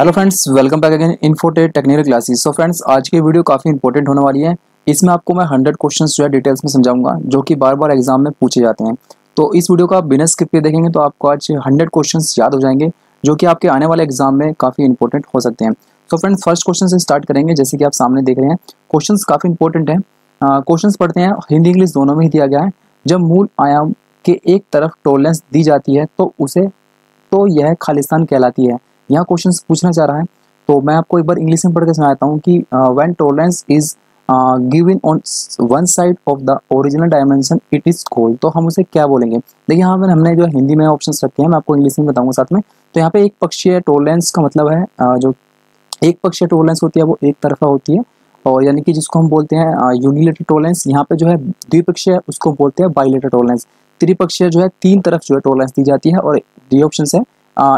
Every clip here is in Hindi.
Hello friends welcome back again इन्फोटेड technical classes so friends आज की वीडियो काफ़ी इंपॉर्टेंट होने वाली है। इसमें आपको मैं 100 क्वेश्चंस जो है डिटेल्स में समझाऊँगा, जो कि बार बार एग्ज़ाम में पूछे जाते हैं। तो इस वीडियो को आप बिना स्किप के देखेंगे तो आपको आज हंड्रेड क्वेश्चन याद हो जाएँगे, जो कि आपके आने वाले एग्ज़ाम में काफ़ी इंपॉर्टेंट हो सकते हैं। तो फ्रेंड्स फ़र्स्ट क्वेश्चन से स्टार्ट करेंगे, जैसे कि आप सामने देख रहे हैं। क्वेश्चन काफ़ी इंपॉर्टेंट है। क्वेश्चन पढ़ते हैं, हिंदी, इंग्लिश दोनों में ही दिया गया है। जब मूल आयाम के एक तरफ़ टोलेंस दी जाती है तो उसे तो यह खालिस्तान कहलाती है। यहाँ क्वेश्चन पूछना चाह रहा है। तो मैं आपको एक बार इंग्लिश में पढ़ के सुनाता हूँ कि when tolerance is given on one side of the original dimension it is called तो हम उसे क्या बोलेंगे? देखिए यहाँ पर हमने जो हिंदी में ऑप्शन रखे हैं मैं आपको इंग्लिश में बताऊँगा साथ में। तो यहाँ पे एक पक्षीय टोलरेंस का मतलब है uh, जो एक पक्षीय टोलरेंस होती है वो एक तरफा होती है। और यानी कि जिसको हम बोलते हैं यूनिलेटर टोलेंस यहाँ पे जो है द्विपक्षीय उसको हम बोलते हैं बाइलेटर टोलेंस त्रिपक्षीय जो है तीन तरफ़ जो है टोलेंस दी जाती है और डी ऑप्शन है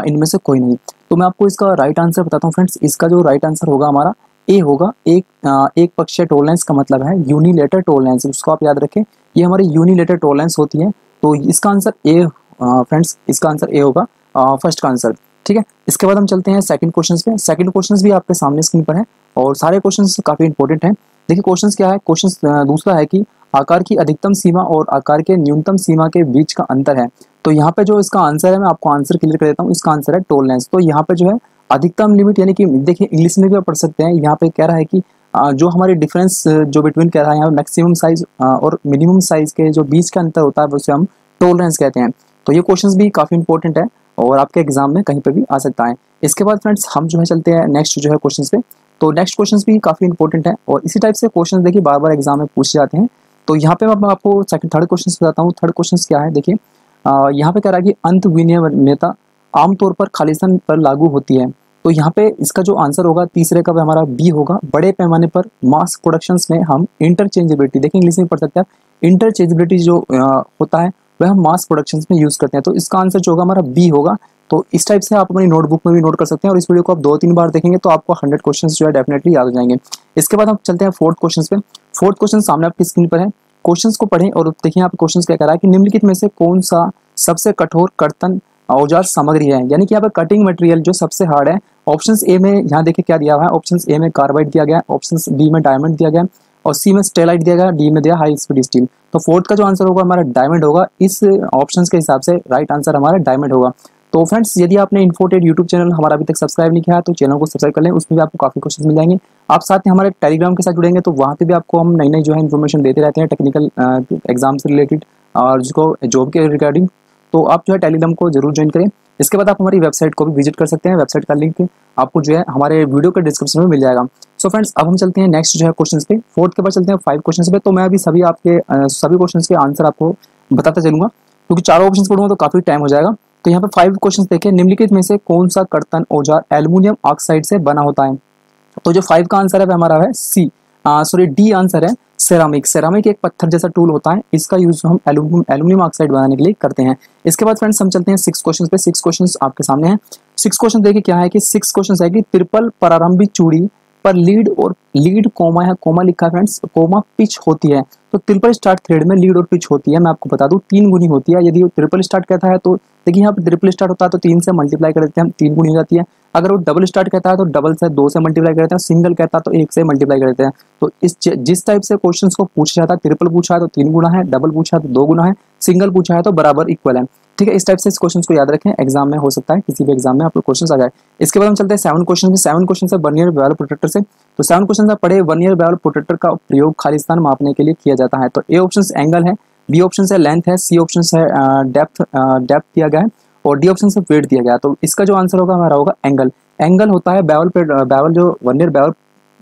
इनमें से कोई नहीं। तो मैं आपको इसका राइट आंसर बताता हूँ फ्रेंड्स इसका जो राइट आंसर होगा हमारा ए होगा एक आ, एक पक्षीय टोलेंस का मतलब है यूनिलेटर टोलेंस उसको आप याद रखें ये हमारी यूनिलेटर टोलेंस होती है। तो इसका आंसर ए फ्रेंड्स इसका आंसर ए होगा फ़र्स्ट का आंसर ठीक है? इसके बाद हम चलते हैं सेकंड क्वेश्चन पे। सेकंड क्वेश्चन भी आपके सामने स्क्रीन पर है और सारे क्वेश्चन काफ़ी इंपॉर्टेंट हैं। देखिए क्वेश्चन क्या है? क्वेश्चन दूसरा है कि आकार की अधिकतम सीमा और आकार के न्यूनतम सीमा के बीच का अंतर है। तो यहाँ पे जो इसका आंसर है, मैं आपको आंसर क्लियर कर देता हूँ। इसका आंसर है टोलरेंस तो यहाँ पे जो है, अधिकतम लिमिट यानी कि देखिए इंग्लिश में भी आप पढ़ सकते हैं। यहाँ पे कह रहा है कि जो हमारे डिफरेंस जो बिटवीन कह रहा है, यहाँ मैक्सिमम साइज़ और मिनिमम साइज़ के जो बीच का अंतर होता है, उसे हम टोलरेंस कहते हैं। तो ये क्वेश्चन भी काफ़ी इंपॉर्टेंट है और आपके एग्ज़ाम में कहीं पर भी आ सकता है। इसके बाद फ्रेंड्स हम जो है चलते हैं नेक्स्ट जो है क्वेश्चन पे। तो नेक्स्ट क्वेश्चन भी काफ़ी इंपॉर्टेंट है और इसी टाइप से क्वेश्चन देखिए बार बार एग्ज़ाम में पूछे जाते हैं। तो यहाँ पे मैं आपको सेकंड थर्ड क्वेश्चन बताता हूँ। थर्ड क्वेश्चन क्या है? देखिए यहाँ पे कह रहा है कि अंत विनियमता आमतौर पर खालिस्तान पर लागू होती है। तो यहाँ पे इसका जो आंसर होगा, तीसरे का हमारा बी होगा। बड़े पैमाने पर मास प्रोडक्शंस में हम इंटरचेंजेबिलिटी देखिए इंग्लिश में पढ़ सकते हैं इंटरचेंजेबिलिटी जो होता है, वह हम मास प्रोडक्शन में यूज़ करते हैं। तो इसका आंसर जो होगा, हमारा बी होगा। तो इस टाइप से आप अपनी नोटबुक में भी नोट कर सकते हैं और इस वीडियो को आप दो तीन बार देखेंगे तो आपको हंड्रेड क्वेश्चन जो है डेफिनेटली याद हो जाएँगे। इसके बाद हम चलते हैं फोर्थ क्वेश्चन पे। फोर्थ क्वेश्चन सामने आपकी स्क्रीन पर है। क्वेश्चंस को पढ़ें और देखिए आप पे क्वेश्चंस क्या कह रहा है कि निम्नलिखित में से कौन सा सबसे कठोर कर्तन औज़ार सामग्री है। यानी कि यहाँ पे कटिंग मटेरियल जो सबसे हार्ड है ऑप्शन ए में यहाँ देखिए क्या दिया हुआ है। ऑप्शन ए में कार्बाइड दिया गया ऑप्शन बी में डायमंड दिया गया और सी में स्टेलाइट दिया गया डी में दिया हाई स्पीड स्टील तो फोर्थ का जो आंसर होगा हमारा डायमंड होगा। इस ऑप्शन के हिसाब से राइट आंसर हमारा डायमंड होगा। तो फ्रेंड्स यदि आपने इन्फोटेड यूट्यूब चैनल हमारा अभी तक सब्सक्राइब नहीं किया तो चैनल को सब्सक्राइब कर लें, उसमें भी आपको काफ़ी क्वेश्चन मिल जाएँगे। आप साथ में हमारे टेलीग्राम के साथ जुड़ेंगे तो वहाँ पे भी आपको हम नई नई जो है इन्फॉर्मेशन देते रहते हैं टेक्निकल एग्ज़ाम से रिलेटेड और जिसको जॉब के रिगार्डिंग तो आप जो है टेलीग्राम को ज़रूर ज्वाइन करें। इसके बाद आप हमारी वेबसाइट को भी विज़िट कर सकते हैं। वेबसाइट का लिंक आपको जो है हमारे वीडियो के डिस्क्रिप्शन में मिल जाएगा। सो फ्रेंड्स अब हम चलते हैं नेक्स्ट जो है क्वेश्चन पे। फोर्थ के बाद चलते हैं फाइव क्वेश्चन पे। तो मैं अभी सभी आपके सभी क्वेश्चन के आंसर आपको बताता चलूँगा। क्योंकि चारों ऑप्शन पढ़ूँगा तो काफ़ी टाइम हो जाएगा। तो यहाँ पर फाइव क्वेश्चन देखें। निम्नलिखित में से कौन सा कर्तन औज़ार एल्यूमिनियम ऑक्साइड से बना होता है? तो जो फाइव का आंसर है, वह हमारा है सी सॉरी डी आंसर है। सेरामिक सेरामिक एक पत्थर जैसा टूल होता है। इसका यूज़ हम एल्यूमिनियम ऑक्साइड बनाने के लिए करते हैं। इसके बाद फ्रेंड्स हम चलते हैं सिक्स क्वेश्चन पे। सिक्स क्वेश्चन आपके सामने है। सिक्स क्वेश्चन देखिए क्या है कि सिक्स क्वेश्चन है कि ट्रिपल प्रारंभिक चूड़ी पर लीड और लीड कोमा है। कोमा लिखा फ्रेंड्स कोमा पिच होती है। तो ट्रिपल स्टार्ट थ्रेड में लीड और पिच होती है। मैं आपको बता दूँ, तीन गुनी होती है। यदि ट्रिपल स्टार्ट कहता है तो देखिए यहाँ पर ट्रिपल स्टार्ट होता है तो तीन से मल्टीप्लाई कर देते हैं तीन गुणी हो जाती है। अगर वो डबल स्टार्ट कहता है तो डबल से दो से मल्टीप्लाई करते हैं सिंगल कहता है तो एक से मल्टीप्लाई कर देते हैं। तो इस जिस टाइप से क्वेश्चन को पूछा जाता है ट्रिपल पूछा है तो तीन गुना है डबल पूछा है तो दो गुना है सिंगल पूछा है तो बराबर इक्वल है। ठीक है, इस टाइप से इस क्वेश्चन को याद रखें एग्ज़ाम में हो सकता है, किसी भी एग्ज़ाम में आपको क्वेश्चन आ जाए। इसके बाद हम चलते हैं सेवन क्वेश्चन में। सेवन क्वेश्चन से वन ईयर बैल प्रोटेक्टर से। तो सेवन क्वेश्चन पढ़े वन ईयर बैल प्रोटेक्टर का प्रयोग खालिस्तान मापने के लिए किया जाता है। तो ए ऑप्शन एंगल है। बी ऑप्शन है लेंथ है सी ऑप्शन है डेप्थ डेप्थ दिया गया है और डी ऑप्शन से वेट दिया गया तो इसका जो आंसर होगा, हमारा होगा एंगल एंगल होता है बैवल बैवल जो वन ईयर बैवल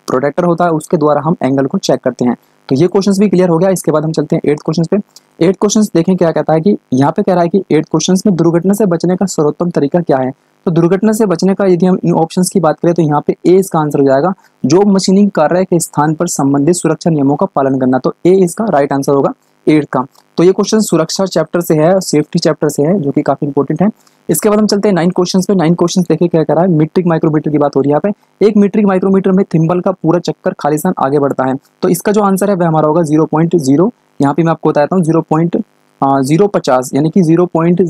प्रोटेक्टर होता है, उसके द्वारा हम एंगल को चेक करते हैं। तो ये क्वेश्चंस भी क्लियर हो गया, इसके बाद हम चलते हैं एट्थ क्वेश्चन पे। एट क्वेश्चन देखें क्या कहता है कि यहाँ पे कह रहा है कि एट क्वेश्चन में दुर्घटना से बचने का सर्वोत्तम तरीका क्या है? तो दुर्घटना से बचने का यदि हम इन ऑप्शंस की बात करें तो यहाँ पे ए इसका आंसर हो जाएगा, जो मशीनिंग कार्य के स्थान पर संबंधित सुरक्षा नियमों का पालन करना। तो ए इसका राइट आंसर होगा। एट का। तो ये क्वेश्चन सुरक्षा चैप्टर से है सेफ्टी चैप्टर से है, जो कि काफ़ी इंपॉर्टेंट है। इसके बाद हम चलते हैं नाइन क्वेश्चन पे। नाइन क्वेश्चन देखिए क्या कर है? मीट्रिक माइक्रोमीटर की बात हो रही है यहाँ पे। एक मीट्रिक माइक्रोमीटर में थिम्बल का पूरा चक्कर खालिस्तान आगे बढ़ता है। तो इसका जो आंसर है वह हमारा होगा ज़ीरो पॉइंट ज़ीरो यहाँ पे मैं आपको बताता हूँ ज़ीरो पॉइंट ज़ीरो पचास, यानी कि zero point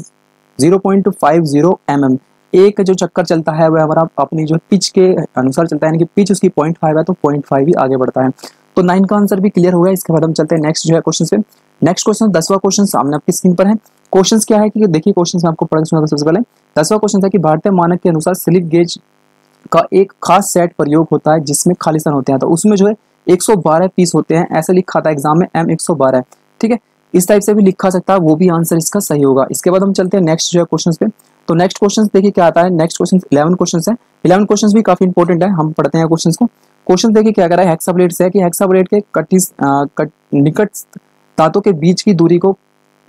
zero point five zero M M एक जो चक्कर चलता है वह हमारा अपनी जो पिच के अनुसार चलता है, यानी कि पिच उसकी पॉइंट फाइव है तो पॉइंट फाइव ही आगे बढ़ता है। तो नाइन का आंसर भी क्लियर होगा, इसके बाद हम चलते हैं नेक्स्ट जो है क्वेश्चन पे। नेक्स्ट क्वेश्चन दसवा क्वेश्चन सामने आपकी स्क्रीन पर है। क्वेश्चन क्या है कि देखिए क्वेश्चन में आपको पढ़ सुना सबसे पहले। दसवा क्वेश्चन था कि भारतीय मानक के अनुसार स्लिप गेज का एक खास सेट प्रयोग होता है जिसमें खालिस्तान होते हैं। तो उसमें जो है 112 पीस होते हैं, ऐसा लिखा था एग्ज़ाम में एम 112 ठीक है? इस टाइप से भी लिखा सकता है वो भी आंसर इसका सही होगा। इसके बाद हम चलते हैं नेक्स्ट जो है क्वेश्चन पे। तो नेक्स्ट क्वेश्चन देखिए क्या आता है? नेक्स्ट क्वेश्चन इलेवन क्वेश्चन है। इलेवन क्वेश्चन भी काफ़ी इंपॉर्टेंट है, हम पढ़ते हैं क्वेश्चन को। क्वेश्चन देखिए क्या कर रहा है हेक्साब्लेट से कि हेक्साब्लेट के कटिस कट, निकट दांतों के बीच की दूरी को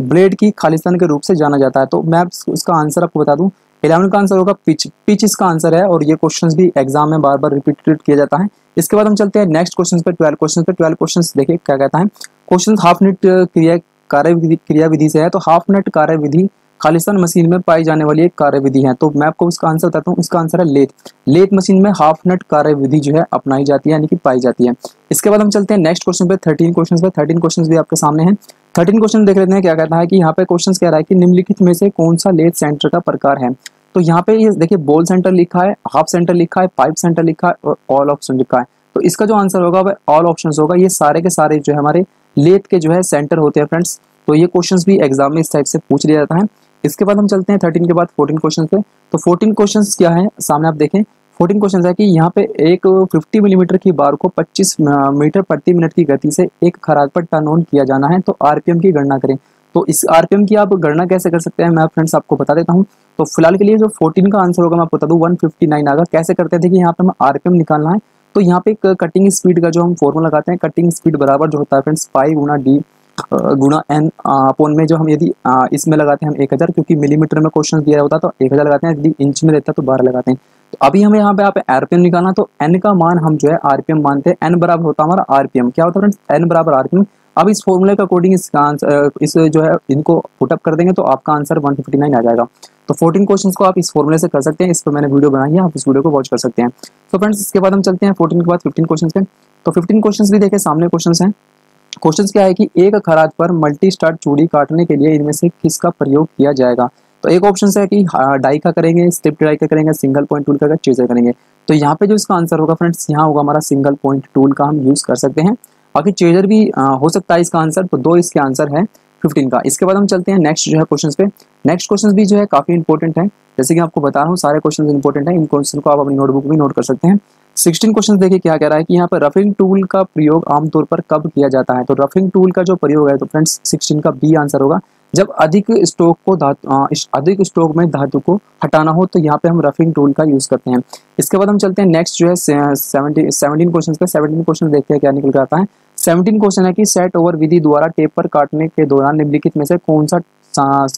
ब्लेड की खालिस्तान के रूप से जाना जाता है। तो मैं इसका आंसर आपको बता दूँ। इलेवन का आंसर होगा पिच पिच इसका आंसर है और ये क्वेश्चन भी एग्ज़ाम में बार बार रिपीटेड किया जाता है। इसके बाद हम चलते हैं नेक्स्ट क्वेश्चन पे ट्वेल्व क्वेश्चन पे। ट्वेल्व क्वेश्चन देखिए क्या कहता है। क्वेश्चन हाफ़ मिनट क्रिया कार्य क्रिया विधि से है। तो हाफ़ मिनट कार्य विधि खालिस्तान मशीन में पाई जाने वाली एक कार्य विधि है। तो मैं आपको इसका आंसर बताता हूँ। इसका आंसर है लेथ। लेथ मशीन में हाफ़ नट कार्य विधि जो है अपनाई जाती है, यानी कि पाई जाती है। इसके बाद हम चलते हैं नेक्स्ट क्वेश्चन पे। थर्टीन क्वेश्चन पे। थर्टीन क्वेश्चन भी आपके सामने हैं। थर्टीन क्वेश्चन देख लेते हैं क्या कहता है कि यहाँ पे क्वेश्चन कह रहा है कि निम्नलिखित में से कौन सा लेथ सेंटर का प्रकार है? तो यहाँ पे देखिए बोल सेंटर लिखा है हाफ़ सेंटर लिखा है पाइप सेंटर लिखा है और ऑल ऑप्शन लिखा है। तो इसका जो आंसर होगा वह ऑल ऑप्शन होगा। ये सारे के सारे जो है हमारे लेथ के जो है सेंटर होते हैं फ्रेंड्स तो ये क्वेश्चन भी एग्ज़ाम में इस टाइप से पूछ लिया जाता है। इसके बाद हम चलते हैं थर्टीन के बाद फोर्टीन क्वेश्चन पे। तो फोर्टीन क्वेश्चन क्या है? सामने आप देखें फोर्टीन क्वेश्चन है कि यहाँ पे एक 50 मिलीमीटर की बार को 25 मीटर प्रति मिनट की गति से एक खराज पर टर्न ऑन किया जाना है तो आरपीएम की गणना करें। तो इस आरपीएम की आप गणना कैसे कर सकते हैं, मैं फ्रेंड्स आपको बता देता हूँ। तो फ़िलहाल के लिए जो 14 का आंसर होगा, मैं आपको बता दूँ 159 आगा। कैसे करते थे कि यहाँ पे हमें आरपीएम निकालना है? तो यहाँ पे कटिंग स्पीड का जो हम फॉर्मूला लगाते हैं कटिंग स्पीड बराबर जो होता है फ्रेंड्स फाइव गुना डी गुना एन अपोन में जो हम यदि इसमें लगाते हैं हम एक हज़ार, क्योंकि मिलीमीटर में क्वेश्चन दिया होता तो एक हज़ार लगाते हैं, यदि इंच में रहता तो बारह लगाते हैं। तो अभी हमें यहाँ पे आप आरपीएम निकालना तो एन का मान हम जो है आरपीएम मानते हैं। एन बराबर होता है हमारा आरपीएम क्या होता है फ्रेंड्स एन बराबर आरपीएम अब इस फॉर्मूले के अकॉर्डिंग आंसर इस जो है, इनको पुटअप कर देंगे तो आपका आंसर 159 आ जाएगा। तो 14 क्वेश्चंस को आप इस फॉर्मूले से कर सकते हैं, इस पर मैंने वीडियो बनाई है, आप इस वीडियो को वॉच कर सकते हैं। तो फ्रेंड्स इसके बाद हम चलते हैं 14 के बाद 15 क्वेश्चन पे। तो 15 क्वेश्चन भी देखें, सामने क्वेश्चन हैं। क्वेश्चन क्या है कि एक खराज पर मल्टी स्टार्ट चूड़ी काटने के लिए इनमें से किसका प्रयोग किया जाएगा? तो एक ऑप्शन है कि डाई का करेंगे स्टिप्ट डाई का करेंगे सिंगल पॉइंट टूल का चेजर करेंगे। तो यहाँ पे जो इसका आंसर होगा फ्रेंड्स यहाँ होगा हमारा सिंगल पॉइंट टूल का हम यूज़ कर सकते हैं। बाकी चेजर भी आ, हो सकता है इसका आंसर तो दो इसके आंसर है फिफ्टीन का। इसके बाद हम चलते हैं नेक्स्ट जो है क्वेश्चन पे। नेक्स्ट क्वेश्चन भी जो है काफ़ी इंपॉर्टेंट है। जैसे कि आपको बता रहा हूँ सारे क्वेश्चन इंपॉर्टेंट है। इन क्वेश्चन को आप अपनी नोटबुक में नोट कर सकते हैं। सिक्सटीन क्वेश्चन देखिए क्या कह रहा है कि यहाँ पर रफिंग टूल का प्रयोग आमतौर पर कब किया जाता है? तो रफिंग टूल का जो प्रयोग है तो फ्रेंड्स सिक्सटीन का बी आंसर होगा। जब अधिक स्टोक को धातु अधिक स्टोक में धातु को हटाना हो तो यहाँ पे हम रफिंग टूल का यूज़ करते हैं। इसके बाद हम चलते हैं नेक्स्ट जो है सेवनटीन क्वेश्चन पे। सेवनटीन क्वेश्चन देखते हैं क्या निकल आता है। सेवनटीन क्वेश्चन है कि सेट ओवर विधि द्वारा टेपर काटने के दौरान निम्नलिखित में से कौन सा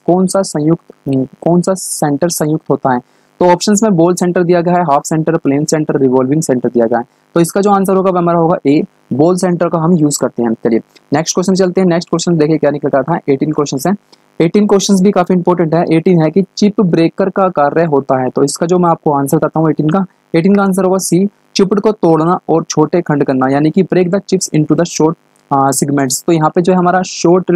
कौन सा संयुक्त कौन सा सेंटर संयुक्त होता है? तो ऑप्शंस में बोल सेंटर दिया गया है half centre plane centre revolving centre दिया गया है। तो इसका जो आंसर होगा हमारा होगा ए बोल सेंटर का हम यूज़ करते हैं। चलिए नेक्स्ट क्वेश्चन चलते हैं। नेक्स्ट क्वेश्चन देखिए क्या निकल रहा था। एटीन क्वेश्चन है। एटीन क्वेश्चन भी काफ़ी इंपॉर्टेंट है। एटीन है कि चिप ब्रेकर का कार्य होता है। तो इसका जो मैं आपको आंसर बताता हूँ एटीन का। एटीन का आंसर होगा सी चिपट को तोड़ना और छोटे खंड करना, यानी कि break the chips into the short segments तो यहाँ पे जो है हमारा शॉर्ट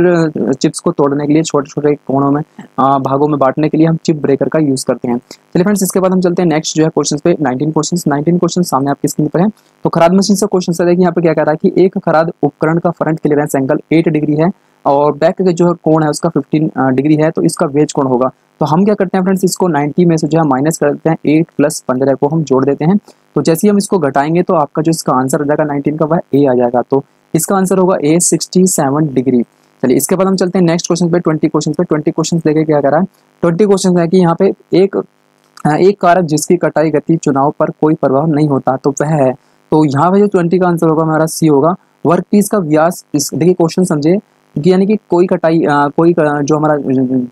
चिप्स को तोड़ने के लिए छोटे छोटे कोणों में आ, भागों में बांटने के लिए हम चिप ब्रेकर का यूज़ करते हैं। चलिए फ्रेंड्स इसके बाद हम चलते हैं नेक्स्ट जो है क्वेश्चन पे 19 क्वेश्चन 19 क्वेश्चन सामने आपकी स्क्रीन पर है। तो खराद मशीन से क्वेश्चन देखिए यहाँ पे क्या कह रहा है कि एक खराद उपकरण का front clearance angle eight degree है और बैक का जो है कोण है उसका फिफ्टीन डिग्री है तो इसका वेज कोण होगा। तो हम क्या करते हैं फ्रेंड्स इसको 90 में से जो है माइनस कर देते हैं एट प्लस पंद्रह को हम जोड़ देते हैं। तो जैसे ही हम इसको घटाएँगे तो आपका जो इसका आंसर आ जाएगा नाइनटीन का वह ए आ जाएगा। तो इसका आंसर होगा ए सिक्सटी सेवन डिग्री चलिए इसके बाद हम चलते हैं नेक्स्ट क्वेश्चन पे ट्वेंटी क्वेश्चन पे. ट्वेंटी क्वेश्चन लेके क्या कर? है ट्वेंटी क्वेश्चन है कि यहाँ पे एक एक कारक जिसकी कटाई गति चुनाव पर कोई प्रभाव नहीं होता तो वह है। तो यहाँ पे जो ट्वेंटी का आंसर होगा हमारा सी होगा। वर्क पीस का व्यास देखिए क्वेश्चन समझे यानी कि कोई कटाई आ, कोई जो हमारा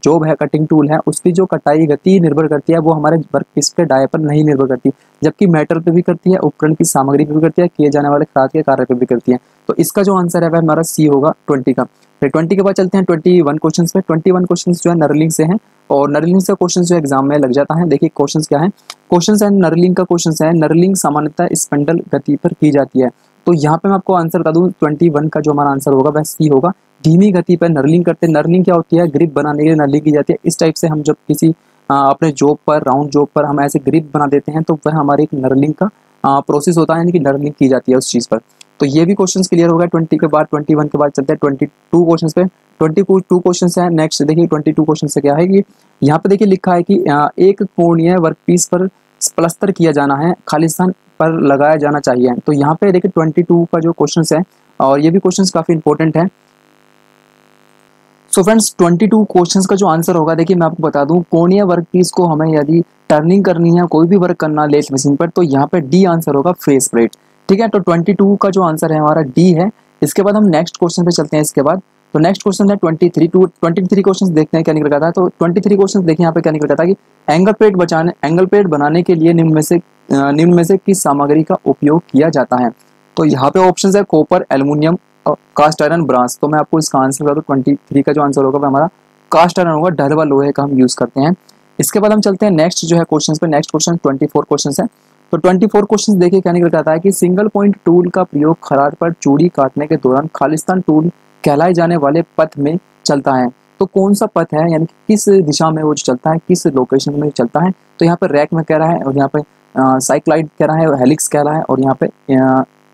जॉब है कटिंग टूल है उसकी जो कटाई गति निर्भर करती है वो हमारे वर्क पीस के डाय पर नहीं निर्भर करती। जबकि मेटल पे भी करती है, उपकरण की सामग्री पे भी करती है, किए जाने वाले खराद के कार्य पे भी करती है। तो इसका जो आंसर है, वह हमारा सी होगा ट्वेंटी का। फिर ट्वेंटी के बाद चलते हैं ट्वेंटी वन क्वेश्चन पे। ट्वेंटी वन क्वेश्चन जो है नरलिंग से है। और नरलिंग से क्वेश्चन जो एग्ज़ाम में लग जाता है। देखिए क्वेश्चन क्या है? क्वेश्चन है नरलिंग का क्वेश्चन है। नरलिंग सामान्यतः स्पेंडल गति पर की जाती है। तो यहाँ पे मैं आपको आंसर बता दूँ ट्वेंटी का जो हमारा आंसर होगा, वह सी होगा। धीमी गति पर नर्लिंग करते हैं। नर्लिंग क्या होती है? ग्रिप बनाने के लिए नर्लिंग की जाती है। इस टाइप से हम जब किसी अपने जॉब पर राउंड जॉब पर हम ऐसे ग्रिप बना देते हैं तो वह हमारे एक नर्लिंग का प्रोसेस होता है, यानी कि नर्लिंग की जाती है उस चीज़ पर। तो ये भी क्वेश्चन क्लियर हो ट्वेंटी के बाद ट्वेंटी के बाद चलते हैं ट्वेंटी टू क्वेश्चन पे। ट्वेंटी टू क्वेश्चन है नेक्स्ट देखिए ट्वेंटी टू क्वेश्चन से क्या है कि यहाँ पे देखिए लिखा है कि एक कोणीय वर्क पीस पर प्लस्तर किया जाना है खालिस्तान पर लगाया जाना चाहिए। तो यहाँ पे देखिए ट्वेंटी टू का जो क्वेश्चन है, और ये भी क्वेश्चन काफ़ी इंपॉर्टेंट है। सो फ्रेंड्स 22 क्वेश्चंस का जो आंसर होगा, देखिए मैं आपको बता दूँ कोणीय वर्क पीस को हमें यदि टर्निंग करनी है, कोई भी वर्क करना लेथ मशीन पर तो यहाँ पे डी आंसर होगा फेस प्लेट ठीक है तो 22 का जो आंसर है, हमारा डी है। इसके बाद हम नेक्स्ट क्वेश्चन पे चलते हैं इसके बाद। तो नेक्स्ट क्वेश्चन है 23 टू 23 क्वेश्चन देखते हैं क्या निकल था। तो 23 क्वेश्चन देखिए, यहाँ पे क्या निकल था कि एंगल प्लेट बचाने एंगल प्लेट बनाने के लिए निम्न में से निम्न में से किस सामग्री का उपयोग किया जाता है। तो यहाँ पे ऑप्शन है copper aluminium cast iron brass तो मैं आपको इसका आंसर बता दूँ ट्वेंटी थ्री का जो आंसर होगा वो हमारा कास्ट आयरन होगा ढलवा लोहे का हम यूज़ करते हैं। इसके बाद हम चलते हैं नेक्स्ट जो है क्वेश्चन पे। Next question twenty four question है। तो 24 क्वेश्चन देखिए क्या निकल जाता है कि सिंगल पॉइंट टूल का प्रयोग खराद पर चूड़ी काटने के दौरान खालिस्तान टूल कहलाए जाने वाले पथ में चलता है। तो कौन सा पथ है? यानी कि किस दिशा में वो चलता है, किस लोकेशन में चलता है? तो यहाँ पर रैक में कह रहा है और यहाँ पे साइक्लाइड कह रहा है हेलिक्स कह रहा है और यहाँ पे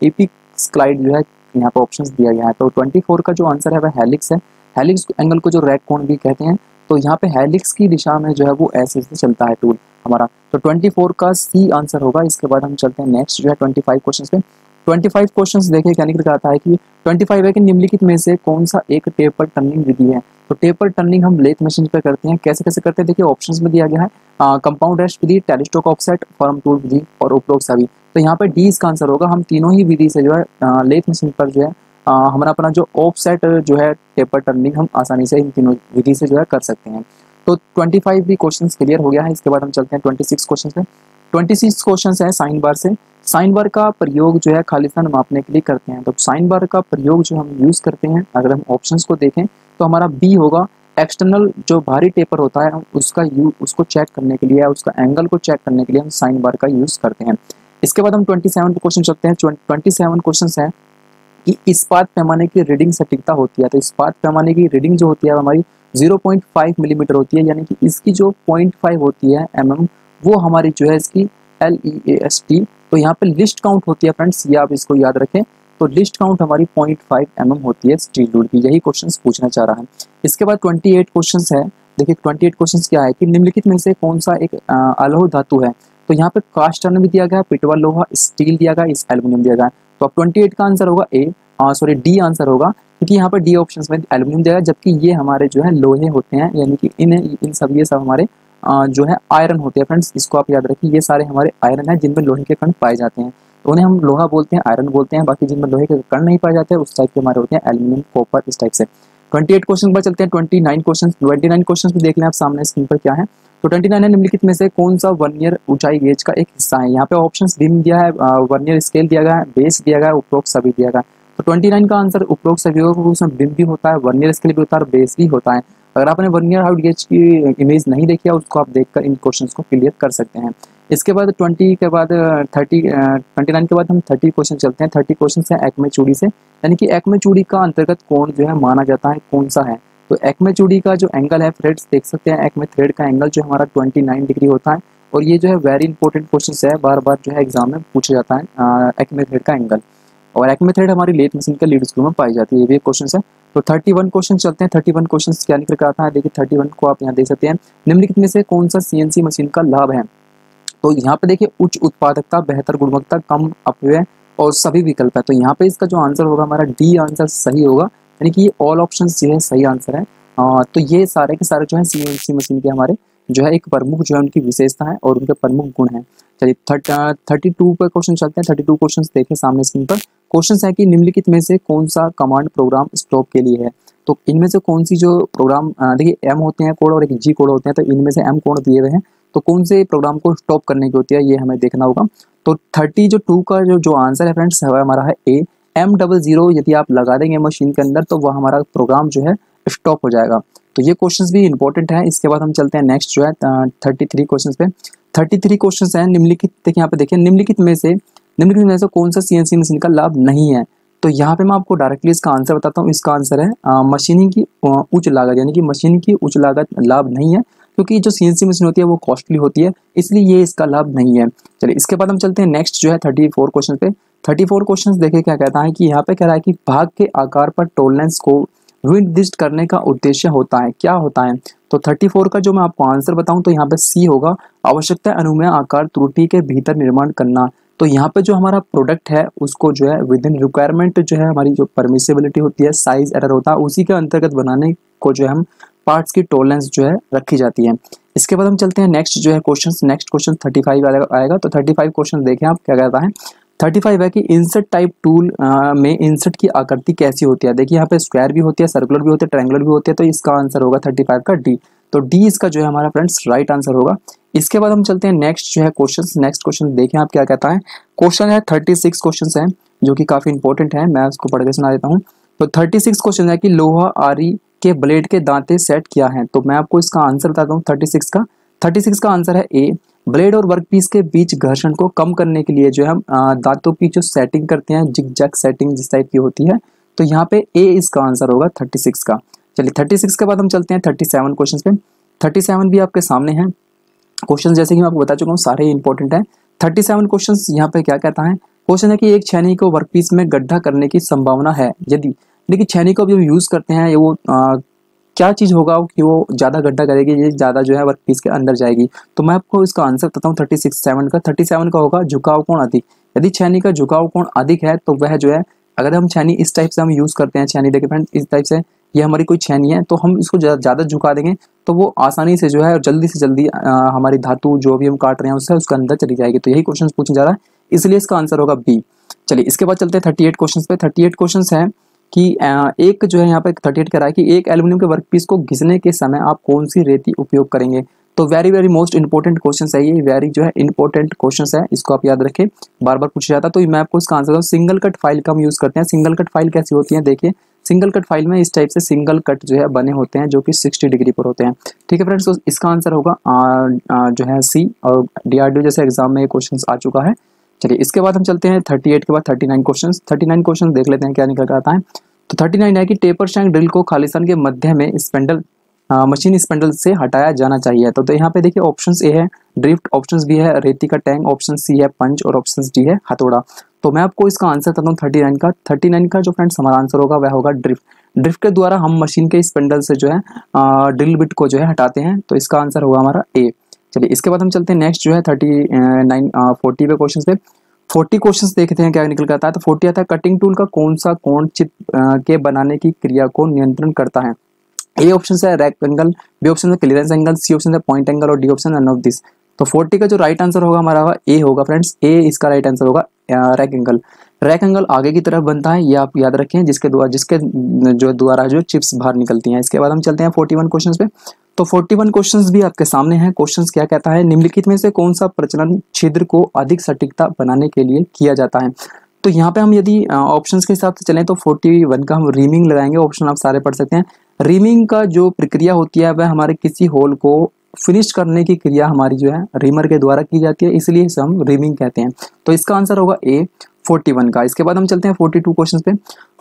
एपिक स्लाइड जो है यहाँ पे ऑप्शन दिया गया है। तो 24 का जो आंसर है वह हेलिक्स है। हेलिक्स एंगल को जो रेड कोण भी कहते हैं तो यहाँ पे हेलिक्स की दिशा में जो है वो ऐसे से चलता है टूल हमारा। तो 24 का सी आंसर होगा। इसके बाद हम चलते हैं नेक्स्ट जो है 25 क्वेश्चन पे। 25 क्वेश्चंस देखे, क्या निकल आता है कि 25 है कि निम्नलिखित में से कौन सा एक टेपर टर्निंग विधि है? तो टेपर टर्निंग हम लेथ मशीन पर करते हैं। कैसे कैसे करते हैं? देखिए ऑप्शंस में दिया गया है। कंपाउंड रेस्ट विधि टेलिस्टोक ऑफसेट फॉर्म टूल विधि और उपरोक्त सभी तो यहाँ पे डी इसका आंसर होगा। हम तीनों ही विधि से जो है लेथ मशीन पर जो है हमारा अपना जो ऑफसेट जो है टेपर टर्निंग हम आसानी से इन तीनों विधि से जो है कर सकते हैं। तो 25 भी क्वेश्चन क्लियर हो गया है। इसके बाद हम चलते हैं 26 क्वेश्चन पे। 26 क्वेश्चन है साइन बार से। साइन बार का प्रयोग जो है खालिस्तान मापने के लिए करते हैं। तो साइन बार का प्रयोग जो हम यूज़ करते हैं अगर हम ऑप्शन को देखें तो हमारा बी होगा एक्सटर्नल जो भारी टेपर होता है उसका यू उसको चेक करने के लिए उसका एंगल को चेक करने के लिए हम साइन बार का यूज़ करते हैं। इसके बाद हम 27 क्वेश्चन चलते हैं। 27 क्वेश्चन है कि इस्पात पैमाने की रीडिंग सटीकता होती है। तो इस्पात पैमाने की रीडिंग जो होती है हमारी 0.5 मिलीमीटर mm होती है यानी कि इसकी जो 0.5 होती है एम mm, वो हमारी जो है इसकी L E A S T तो यहाँ पे लिस्ट काउंट होती है फ्रेंड्स ये आप इसको याद रखें। तो लिस्ट काउंट हमारी 0.5 फाइव mm होती है स्टील रूल की। यही क्वेश्चन पूछना चाह रहा है। इसके बाद 28 क्वेश्चन है। देखिए 28 क्वेश्चन क्या है कि निम्नलिखित में से कौन सा एक अलोह धातु है? तो यहाँ पे कास्ट भी दिया गया पिटवा लोहा स्टील दिया गया, इस एल्यूमिनियम दिया गया। तो अब 28 का आंसर होगा ए सॉरी डी आंसर होगा। क्योंकि यहाँ पर डी ऑप्शन में एल्यूमिनियम दिया जबकि ये हमारे जो है लोहे होते हैं, यानी कि इन इन सब, ये सब हमारे जो है आयरन होते हैं फ्रेंड्स इसको आप याद रखिए, ये सारे हमारे आयरन है जिनमें लोहे के कण पाए जाते हैं। तो उन्हें हम लोहा बोलते हैं आयरन बोलते हैं, बाकी जिनमें लोहे के कण नहीं पाए जाते, उस टाइप के हमारे होते हैं एल्यूमिनियम कॉपर इस टाइप से। 28 क्वेश्चन पर चलते हैं 29 क्वेश्चन 29 क्वेश्चन भी देख लें आप सामने स्क्रीन पर क्या है। तो 29 है निम्नलिखित में से कौन सा वन ईयर ऊंचाई गेज का एक हिस्सा है? यहाँ पे ऑप्शन बीम दिया है वन ईयर स्केल दिया गया है बेस दिया गया है, उपरोक्त सभी दिया गया तो 29 का आंसर उपरोक्त सभी होगा उसमें बिम भी होता है वन ईयर स्केल भी होता है और बेस भी होता है। अगर आपने वर्नियर हाउट गेज की इमेज नहीं देखी है, उसको आप देखकर इन क्वेश्चन को क्लियर कर सकते हैं। इसके बाद ट्वेंटी के बाद थर्टी ट्वेंटी नाइन के बाद हम थर्टी क्वेश्चन चलते हैं। थर्टी क्वेश्चन है एक्मे चूड़ी से। यानी कि एक्मे चूड़ी का अंतर्गत कोण जो है माना जाता है कौन सा है। तो एक्मे चूड़ी का जो एंगल है थ्रेड्स देख सकते हैं। एक्मे थ्रेड का एंगल जो हमारा ट्वेंटी नाइन डिग्री होता है। और ये जो है वेरी इंपॉर्टेंट क्वेश्चन है बार बार जो है एग्ज़ाम में पूछा जाता है एक्मे थ्रेड का एंगल और एक्मे थ्रेड हमारी लेट मशीन के लीड स्क्रू में पाई जाती है। ये भी एक क्वेश्चन है। तो थर्टी वन क्वेश्चन चलते हैं। थर्टी वन क्वेश्चन क्या निकल कर आता है। देखिए थर्टी वन को आप यहाँ देख सकते हैं। निम्नलिखित में से कौन सा सीएनसी मशीन का लाभ है? तो यहाँ पे देखिए उच्च उत्पादकता बेहतर गुणवत्ता कम अपव्यय और सभी विकल्प है। तो यहाँ पे इसका जो आंसर होगा हमारा डी आंसर सही होगा। यानी कि ये ऑल ऑप्शन जो है सही आंसर है। आ, तो ये सारे के सारे जो है सी मशीन के हमारे जो है एक प्रमुख जो है उनकी विशेषता है और उनके प्रमुख गुण है। चलिए थर्टी टू पर क्वेश्चन चलते हैं। थर्टी टू क्वेश्चन देखें सामने स्क्रीन पर। क्वेश्चन है कि निम्नलिखित में से कौन सा कमांड प्रोग्राम स्टॉप के लिए है? तो इनमें से कौन सी जो प्रोग्राम देखिए एम होते हैं कोड और एक जी कोड होते हैं तो इनमें से एम कोड दिए हुए हैं। तो कौन से प्रोग्राम को स्टॉप करने की होती है, ये हमें देखना होगा। तो थर्टी जो टू का जो जो आंसर है फ्रेंड्स हमारा है ए एम डबल ज़ीरो यदि आप लगा देंगे मशीन के अंदर तो वह हमारा प्रोग्राम जो है स्टॉप हो जाएगा। तो ये क्वेश्चंस भी इंपॉर्टेंट है। इसके बाद हम चलते हैं नेक्स्ट जो है थर्टी थ्री क्वेश्चन पे। थर्टी थ्री क्वेश्चन है, निम्नलिखित, देखिए यहाँ पे देखिए, निम्नलिखित में से निम्नलिखित में से कौन सा सीएनसी मशीन का लाभ नहीं है? तो यहाँ पे मैं आपको डायरेक्टली इसका आंसर बताता हूँ। इसका आंसर है मशीनिंग की उच्च लागत, यानी कि मशीन की उच्च लागत लाभ नहीं है, क्योंकि जो सी मशीन होती है वो कॉस्टली होती है, इसलिए ये इसका लाभ नहीं है। चलिए, इसके बाद हम चलते हैं नेक्स्ट जो है थर्टी फोर क्वेश्चन पे। थर्टी फोर क्वेश्चन देखिए क्या कहता है कि यहाँ पे कह रहा है कि भाग के आकार पर टोलरेंस को निर्दिष्ट करने का उद्देश्य होता है। क्या होता है? तो 34 का जो मैं आपको आंसर बताऊँ तो यहाँ पे सी होगा, आवश्यकता अनुमेय आकार त्रुटि के भीतर निर्माण करना। तो यहाँ पे जो हमारा प्रोडक्ट है, उसको जो है विद इन रिक्वायरमेंट जो है हमारी जो परमिसेबिलिटी होती है साइज़ एरर होता है, उसी के अंतर्गत बनाने को जो है हम पार्ट्स की टोलेंस जो है रखी जाती है। इसके बाद हम चलते हैं नेक्स्ट जो है question next question thirty five आएगा तो थर्टी फाइव क्वेश्चन देखें आप क्या कहता है। थर्टी फाइव है कि इंसर्ट टाइप टूल में इंसर्ट की आकृति कैसी होती है? देखिए, यहाँ पे स्क्वायर भी होती है सर्कुलर भी होती है ट्रायंगुलर भी होती है तो इसका आंसर होगा थर्टी फाइव का डी तो डी इसका जो है हमारा फ्रेंड्स राइट आंसर होगा। इसके बाद हम चलते हैं नेक्स्ट जो है क्वेश्चन नेक्स्ट क्वेश्चन देखें आप क्या कहता है। क्वेश्चन है थर्टी सिक्स क्वेश्चन है, जो कि काफ़ी इंपॉर्टेंट है, मैं उसको पढ़ के सुना देता हूँ। तो थर्टी सिक्स क्वेश्चन है कि लोहा, आरी के ब्लेड के दांते सेट किया है। तो मैं आपको इसका आंसर बताता हूँ थर्टी सिक्स का। थर्टी सिक्स का आंसर है ए ब्लेड और वर्कपीस के बीच घर्षण को कम करने के लिए जो है दांतों की जो सेटिंग करते हैं जिग जैक सेटिंग जिस टाइप की होती है तो यहाँ पे ए इसका आंसर होगा थर्टी सिक्स का। चलिए थर्टी सिक्स के बाद हम चलते हैं थर्टी सेवन क्वेश्चन पे। थर्टी सेवन भी आपके सामने हैं। क्वेश्चन जैसे कि मैं आपको बता चुका हूँ, सारे इंपॉर्टेंट है। सेवन क्वेश्चन यहाँ पे क्या कहता है? क्वेश्चन है कि एक छैनी को वर्कपीस में गड्ढा करने की संभावना है। यदि, देखिए छैनी को अभी हम यूज़ करते हैं वो क्या चीज़ होगा कि वो ज़्यादा गड्ढा करेगी, ये ज़्यादा जो है वर्क पीस के अंदर जाएगी? तो मैं आपको इसका आंसर बताता हूँ थर्टी सिक्स सेवन का। थर्टी सेवन का होगा, झुकाव कोण अधिक। यदि छैनी का झुकाव कोण अधिक है तो वह जो है, अगर हम छैनी इस टाइप से हम यूज़ करते हैं, छैनी देखे फ्रेंड इस टाइप से, ये हमारी कोई छैनी है तो हम इसको ज़्यादा झुका देंगे तो वो आसानी से जो है जल्दी से जल्दी हमारी धातु जो भी हम काट रहे हैं, उससे उसके अंदर चली जाएगी। तो यही क्वेश्चन पूछा जा रहा है। इसलिए इसका आंसर होगा बी चलिए, इसके बाद चलते हैं थर्टी एट क्वेश्चन पे। थर्टी एट क्वेश्चन है। कि एक जो है यहाँ पे थर्टी एट है कि एक एल्यूमिनियम के वर्क पीस को घिसने के समय आप कौन सी रेती उपयोग करेंगे? तो very very most important question है ये वेरी जो है इंपॉर्टेंट क्वेश्चन है इसको आप याद रखें। बार बार पूछा जाता है तो मैं आपको इसका आंसर दूँ सिंगल कट फ़ाइल का हम यूज़ करते हैं? सिंगल कट फ़ाइल कैसी होती है? देखिए सिंगल कट फ़ाइल में इस टाइप से सिंगल कट जो है बने होते हैं जो कि 60 डिग्री पर होते हैं। ठीक है फ्रेंड्स तो इसका आंसर होगा आ, आ, जो है सी और डीआरडीओ जैसे एग्ज़ाम में ये क्वेश्चन आ चुका है। चलिए इसके बाद हम चलते हैं 38 के बाद 39 क्वेश्चन 39 क्वेश्चन देख लेते हैं क्या निकल कर आता है। तो थर्टी नाइन है कि टेपर शैंक ड्रिल को खालिस्तान के मध्य में स्पेंडल मशीन स्पेंडल से हटाया जाना चाहिए। तो, तो यहाँ पे देखिए ऑप्शंस ए है ड्रिफ्ट ऑप्शंस बी है रेती का टैंक ऑप्शन सी है पंच और ऑप्शन डी है हथौड़ा। तो मैं आपको इसका आंसर बताता हूँ थर्टी नाइन का। थर्टी नाइन का जो फ्रेंड्स हमारा आंसर होगा वह होगा ड्रिफ्ट ड्रिफ्ट के द्वारा हम मशीन के स्पेंडल से जो है ड्रिल बिट को जो है हटाते हैं। तो इसका आंसर होगा हमारा ए चलिए, इसके बाद हम चलते हैं नेक्स्ट जो है थर्टी नाइन फोर्टी पे क्वेश्चन पे। फोर्टी क्वेश्चन देखते हैं क्या निकल करता है। तो फोर्टी आता है कटिंग टूल का कौन सा कोण चित्र के बनाने की क्रिया को नियंत्रण करता है? ए ऑप्शन है रैक एंगल बी ऑप्शन है क्लियरेंस एंगल सी ऑप्शन है पॉइंट एंगल और D option none of this तो 40 का जो राइट आंसर होगा हमारा होगा ए होगा फ्रेंड्स ए इसका राइट आंसर होगा रैक एंगल रैक एंगल आगे की तरफ़ बनता है, ये आप याद रखें, जिसके द्वारा जिसके, जो द्वारा जो चिप्स बाहर निकलती हैं। इसके बाद हम चलते हैं 41 क्वेश्चंस पे। तो 41 क्वेश्चंस भी आपके सामने हैं। क्वेश्चंस क्या कहता है? निम्नलिखित में से कौन सा प्रचलन छिद्र को अधिक सटीकता बनाने के लिए किया जाता है? तो यहाँ पे हम यदि ऑप्शंस के हिसाब से चलें तो 41 का हम रीमिंग लगाएँगे। ऑप्शन आप सारे पढ़ सकते हैं। रीमिंग का जो प्रक्रिया होती है, वह हमारे किसी होल को फिनिश करने की क्रिया हमारी जो है रीमर के द्वारा की जाती है। इसलिए इसे हम रीमिंग कहते हैं। तो इसका आंसर होगा ए 41 का। इसके बाद हम चलते हैं 42 क्वेश्चन पे।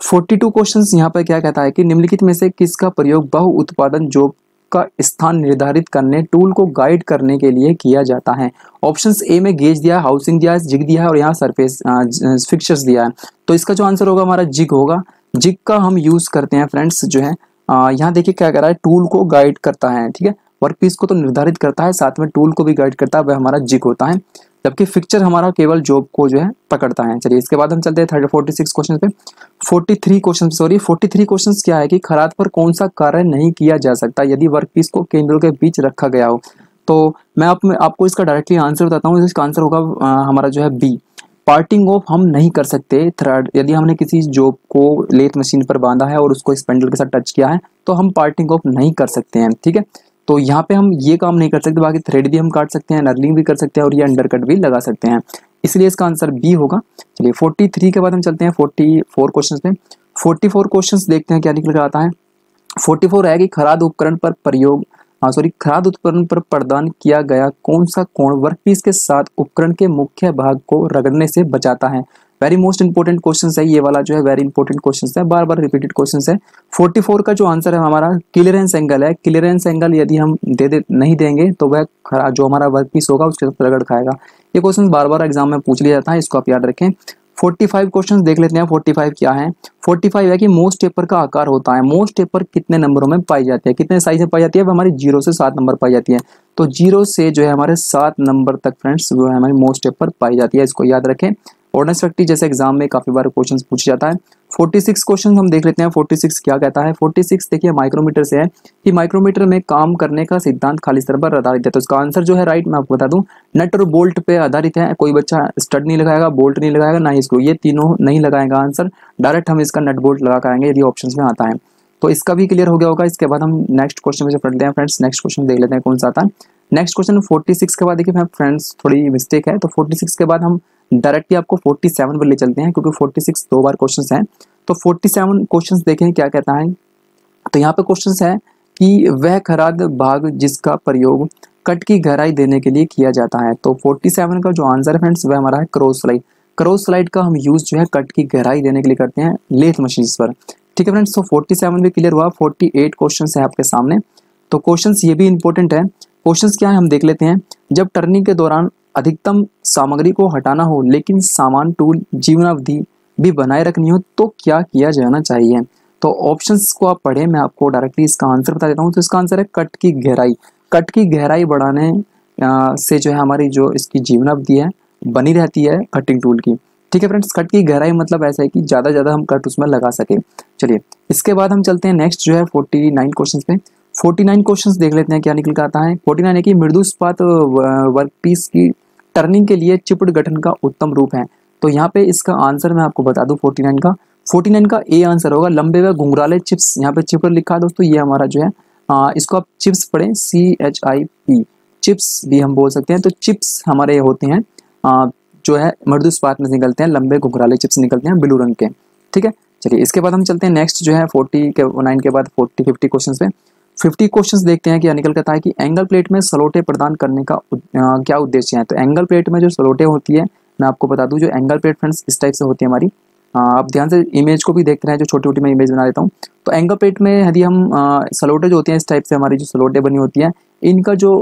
42 क्वेश्चंस यहाँ पर क्या कहता है कि निम्नलिखित में से किसका प्रयोग बहु उत्पादन जॉब का स्थान निर्धारित करने टूल को गाइड करने के लिए किया जाता है। ऑप्शन ए में गेज दिया है हाउसिंग दिया है जिग दिया है और यहाँ सरफेस फिक्चर्स दिया है। तो इसका जो आंसर होगा हमारा जिग होगा। जिग का हम यूज़ करते हैं फ्रेंड्स जो है। यहाँ देखिए क्या कर रहा है टूल को गाइड करता है, ठीक है? वर्क पीस को तो निर्धारित करता है, साथ में टूल को भी गाइड करता है, वह हमारा जिग होता है। जबकि फिक्चर हमारा केवल जॉब को जो है पकड़ता है। चलिए इसके बाद हम चलते हैं थर्टी फोर्टी सिक्स क्वेश्चन पे। Forty three question sorry forty three question क्या है कि खराद पर कौन सा कार्य नहीं किया जा सकता यदि वर्क पीस को केंद्रों के बीच रखा गया हो? तो मैं आप, आपको इसका डायरेक्टली आंसर बताता हूँ। इसका आंसर होगा हमारा जो है बी पार्टिंग ऑफ़ हम नहीं कर सकते। थर्ड यदि हमने किसी जॉब को लेथ मशीन पर बांधा है और उसको स्पेंडल के साथ टच किया है तो हम पार्टिंग ऑफ़ नहीं कर सकते हैं ठीक है? तो यहाँ पे हम ये काम नहीं कर सकते, बाकी थ्रेड भी हम काट सकते हैं नर्लिंग भी कर सकते हैं और ये अंडरकट भी लगा सकते हैं। इसलिए इसका आंसर बी होगा। चलिए 43 के बाद हम चलते हैं 44 क्वेश्चन पे। 44 क्वेश्चन देखते हैं क्या निकल कर आता है। 44 है कि खराद उपकरण पर प्रयोग हाँ सॉरी खराद उपकरण पर प्रदान किया गया कौन सा कोण वर्कपीस के साथ उपकरण के मुख्य भाग को रगड़ने से बचाता है? वेरी मोस्ट इंपॉर्टेंट क्वेश्चन है, ये वाला जो है वेरी इंपॉर्टेंट क्वेश्चन है बार बार रिपीटेड क्वेश्चन है। 44 का जो आंसर है हमारा क्लियरेंस एंगल है। क्लियरेंस एंगल यदि हम दे दे, नहीं देंगे तो वह जो हमारा वर्क पीस होगा, उसके साथ रगड़ खाएगा। ये क्वेश्चन बार बार एग्ज़ाम में पूछ लिया जाता है, इसको आप याद रखें। 45 क्वेश्चन देख लेते हैं 45 क्या है। 45 है कि मोस्ट टेपर का आकार होता है। मोस्ट टेपर कितने नंबरों में पाई जाती है, कितने साइज़ में पाई जाती है हमारी ज़ीरो से सात नंबर पाई जाती है। तो ज़ीरो से जो है हमारे सात नंबर तक फ्रेंड्स वो है हमारी मोस्ट टेपर पाई जाती है, इसको याद रखें। ऑर्डनेस फैक्ट्री जैसे एग्ज़ाम में काफ़ी बार क्वेश्चन पूछा जाता है। 46 क्वेश्चन हम देख लेते हैं। 46 क्या कहता है? 46 देखिए माइक्रोमीटर से है। कि माइक्रोमीटर में काम करने का सिद्धांत खाली स्तर पर आधारित है। तो इसका आंसर जो है राइट मैं आपको बता दूँ। नट और बोल्ट पे आधारित है। कोई बच्चा स्टड नहीं लगाएगा बोल्ट नहीं लगाएगा, ना ही इसको ये तीनों नहीं लगाएगा आंसर डायरेक्ट हम इसका नट बोल्ट लगा करेंगे यदि ऑप्शन में आता है। तो इसका भी क्लियर हो गया होगा। इसके बाद हम नेक्स्ट क्वेश्चन में से पढ़ते हैं फ्रेंड्स नेक्स्ट क्वेश्चन देख लेते हैं कौन सा आता है। नेक्स्ट क्वेश्चन 46 के बाद देखिए फ्रेंड्स थोड़ी मिस्टेक है। तो 46 के बाद हम डायरेक्टली आपको 47 पर ले चलते हैं, क्योंकि 46 दो बार क्वेश्चन हैं। तो 47 क्वेश्चन देखें क्या कहता है? तो यहाँ पे क्वेश्चन है कि वह खराद भाग जिसका प्रयोग कट की गहराई देने के लिए किया जाता है। तो 47 का जो आंसर फ्रेंड्स वह हमारा है क्रॉस स्लाइड क्रॉस स्लाइड का हम यूज़ जो है कट की गहराई देने के लिए करते हैं लेथ मशीन पर। ठीक है फ्रेंड्स तो 47 भी क्लियर हुआ 48 क्वेश्चन है आपके सामने। तो क्वेश्चन ये भी इंपॉर्टेंट है। क्वेश्चन क्या है, हम देख लेते हैं। जब टर्निंग के दौरान अधिकतम सामग्री को हटाना हो, लेकिन सामान, टूल, जीवनावधि भी बनाए रखनी हो तो क्या किया जाना चाहिए? तो ऑप्शंस को आप पढ़ें, मैं आपको डायरेक्टली इसका आंसर बता देता हूँ। तो इसका आंसर है कट की गहराई। कट की गहराई बढ़ाने से जो है हमारी जो इसकी जीवनावधि है, बनी रहती है कटिंग टूल की। ठीक है फ्रेंड्स कट की गहराई मतलब ऐसा है कि ज़्यादा ज़्यादा हम कट उसमें लगा सके। चलिए, इसके बाद हम चलते हैं नेक्स्ट जो है फोर्टी नाइन क्वेश्चन पे। 49 क्वेश्चंस देख लेते हैं क्या निकल कर आता है। 49 है कि मृदु इस्पात वर्कपीस की टर्निंग के लिए चिपट गठन का उत्तम रूप है। तो यहाँ पे इसका आंसर मैं आपको बता दूँ 49 का। 49 का ए आंसर होगा लंबे व घुंघराले चिप्स। यहाँ पे चिपट लिखा है दोस्तों ये हमारा जो है आ, इसको आप चिप्स पढ़ें C H I P chips भी हम बोल सकते हैं। तो चिप्स हमारे होते हैं आ, जो है मृदु इस्पात में निकलते हैं लंबे घुंघराले चिप्स निकलते हैं ब्लू रंग के। ठीक है? चलिए इसके बाद हम चलते हैं नेक्स्ट जो है फोर्टी के नाइन के बाद फोर्टी फिफ्टी क्वेश्चन पे। फिफ्टी क्वेश्चन देखते हैं क्या निकल करता है कि एंगल प्लेट में सलोटे प्रदान करने का आ, क्या उद्देश्य है? तो एंगल प्लेट में जो सलोटे होती है मैं आपको बता दूँ जो एंगल प्लेट फ्रेंड्स इस टाइप से होती है हमारी। आप ध्यान से इमेज को भी देखते हैं जो छोटी छोटी मैं इमेज बना देता हूँ। तो एंगल प्लेट में यदि हम सलोटे जो होती हैं इस टाइप से हमारी जो सलोटे बनी होती है इनका जो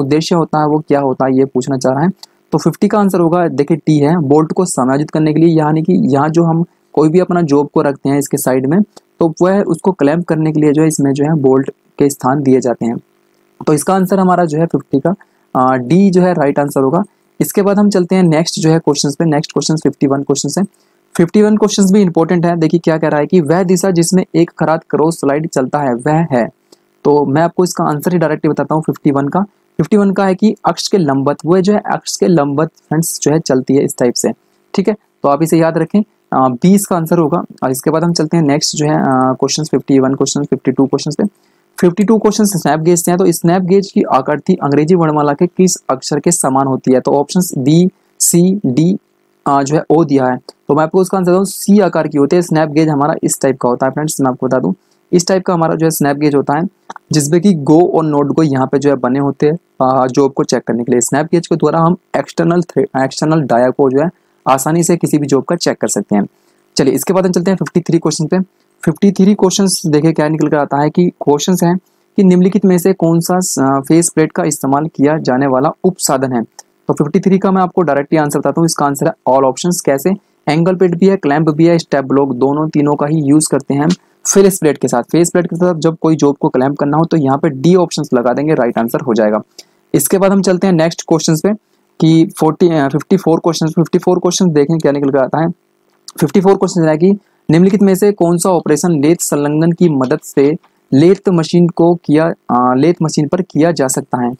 उद्देश्य होता है वो क्या होता है ये पूछना चाह रहा है। तो फिफ्टी का आंसर होगा देखिए टी है बोल्ट को समायोजित करने के लिए यानी कि यहाँ जो हम कोई भी अपना जॉब को रखते हैं इसके साइड में तो वह उसको क्लैम्प करने के लिए जो है इसमें जो है बोल्ट के स्थान दिए जाते हैं। तो इसका आंसर हमारा जो है फिफ्टी का डी जो है राइट आंसर होगा। इसके बाद हम चलते हैं नेक्स्ट जो है क्वेश्चन पे। Next question fifty one question है। फिफ्टी वन क्वेश्चन भी इंपॉर्टेंट है। देखिए क्या कह रहा है कि वह दिशा जिसमें एक खराद क्रॉस स्लाइड चलता है, वह है। तो मैं आपको इसका आंसर ही डायरेक्टली बताता हूँ फिफ्टी वन का। फिफ्टी वन का है कि अक्ष के लंबत वो जो है अक्ष के लंबत फ्रेंड्स जो है चलती है इस टाइप से। ठीक है? तो आप इसे याद रखें। बीस का आंसर होगा। और इसके बाद हम चलते हैं नेक्स्ट जो है question fifty one question fifty two question पे। 52 क्वेश्चन स्नैप गेज से हैं तो स्नैप गेज की आकृति अंग्रेज़ी वर्णमाला के किस अक्षर के समान होती है? तो ऑप्शन बी सी डी जो है ओ दिया है। तो मैं आपको उसका आंसर दूँ सी आकार की होती है। स्नैप गेज हमारा इस टाइप का होता है फ्रेंड्स मैं आपको बता दूँ। इस टाइप का हमारा जो है स्नैप गेज होता है, जिसमें कि गो और नोट गो यहाँ पे जो है बने होते हैं जॉब को चेक करने के लिए। स्नैप गेज के द्वारा हम एक्सटर्नल एक्सटर्नल डाया को जो है आसानी से किसी भी जॉब का चेक कर सकते हैं। चलिए, इसके बाद हम चलते हैं फिफ्टी थ्री क्वेश्चन पे। फिफ्टी थ्री क्वेश्चन देखे क्या निकल कर आता है कि क्वेश्चन है कि निम्नलिखित में से कौन सा फेस प्लेट का इस्तेमाल किया जाने वाला उप साधन है। तो 53 का मैं आपको डायरेक्टली आंसर बताता हूँ। इसका आंसर है ऑल ऑप्शंस कैसे? एंगल प्लेट भी है क्लैंप भी है स्टेप ब्लॉक दोनों तीनों का ही यूज़ करते हैं फेस प्लेट के साथ। फेस प्लेट के साथ जब कोई जॉब को क्लैंप करना हो तो यहाँ पे डी ऑप्शन लगा देंगे राइट आंसर हो जाएगा। इसके बाद हम चलते हैं नेक्स्ट क्वेश्चन पे कि forty fifty four question fifty four question देखें क्या निकल कर आता है। फिफ्टी फोर क्वेश्चन है कि निम्नलिखित में से कौन सा ऑपरेशन लेथ संलग्न की मदद से लेथ मशीन को किया लेथ मशीन पर किया जा सकता है?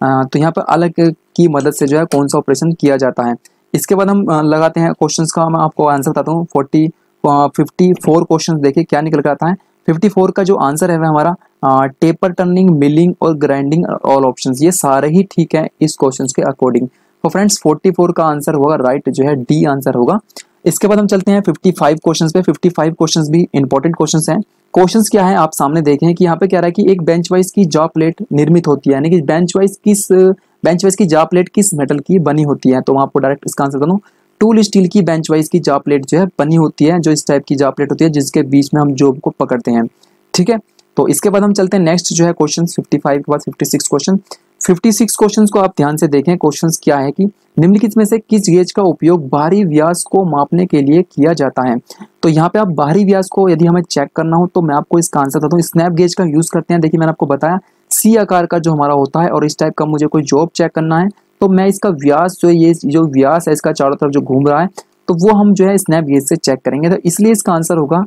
आ, तो यहाँ पर अलग की मदद से जो है कौन सा ऑपरेशन किया जाता है? इसके बाद हम लगाते हैं क्वेश्चन का मैं आपको आंसर बताता हूँ। फोर्टी फिफ्टी फोर क्वेश्चन देखिए क्या निकल कर आता है। फिफ्टी फोर का जो आंसर है वह हमारा टेपर टर्निंग मिलिंग और ग्राइंडिंग ऑल ऑप्शन ये सारे ही ठीक है इस क्वेश्चन के अकॉर्डिंग। तो फ्रेंड्स 44 का आंसर होगा राइट जो है डी आंसर होगा। इसके बाद हम चलते हैं 55 क्वेश्चंस पे। 55 क्वेश्चंस भी इंपॉर्टेंट क्वेश्चंस हैं। क्वेश्चंस क्या है? आप सामने देखें कि यहाँ पे क्या रहा है कि एक बेंच वाइज की जॉ प्लेट निर्मित होती है। यानी कि बेंच वाइज किस बेंच वाइज की जॉ प्लेट किस मेटल की बनी होती है? तो मैं आपको डायरेक्ट इसका आंसर दूँ टूल स्टील की बेंच वाइज की जा प्लेट जो है बनी होती है, जो इस टाइप की जा प्लेट होती है, जिसके बीच में हम जॉब को पकड़ते हैं। ठीक है? तो इसके बाद हम चलते हैं। नेक्स्ट जो है क्वेश्चन 55 के बाद 56 क्वेश्चन 56 क्वेश्चंस को आप ध्यान से देखें क्वेश्चंस क्या है कि निम्नलिखित में से किस गेज का उपयोग बाहरी व्यास को मापने के लिए किया जाता है? तो यहाँ पे आप बाहरी व्यास को यदि हमें चेक करना हो तो मैं आपको इसका आंसर बताता हूँ। स्नैप गेज का यूज़ करते हैं। देखिए, मैंने आपको बताया सी आकार का जो हमारा होता है और इस टाइप का मुझे कोई जॉब चेक करना है तो मैं इसका व्यास जो ये जो व्यास है, इसका चारों तरफ़ जो घूम रहा है तो वो हम जो है स्नैप गेज से चेक करेंगे। तो इसलिए इसका आंसर होगा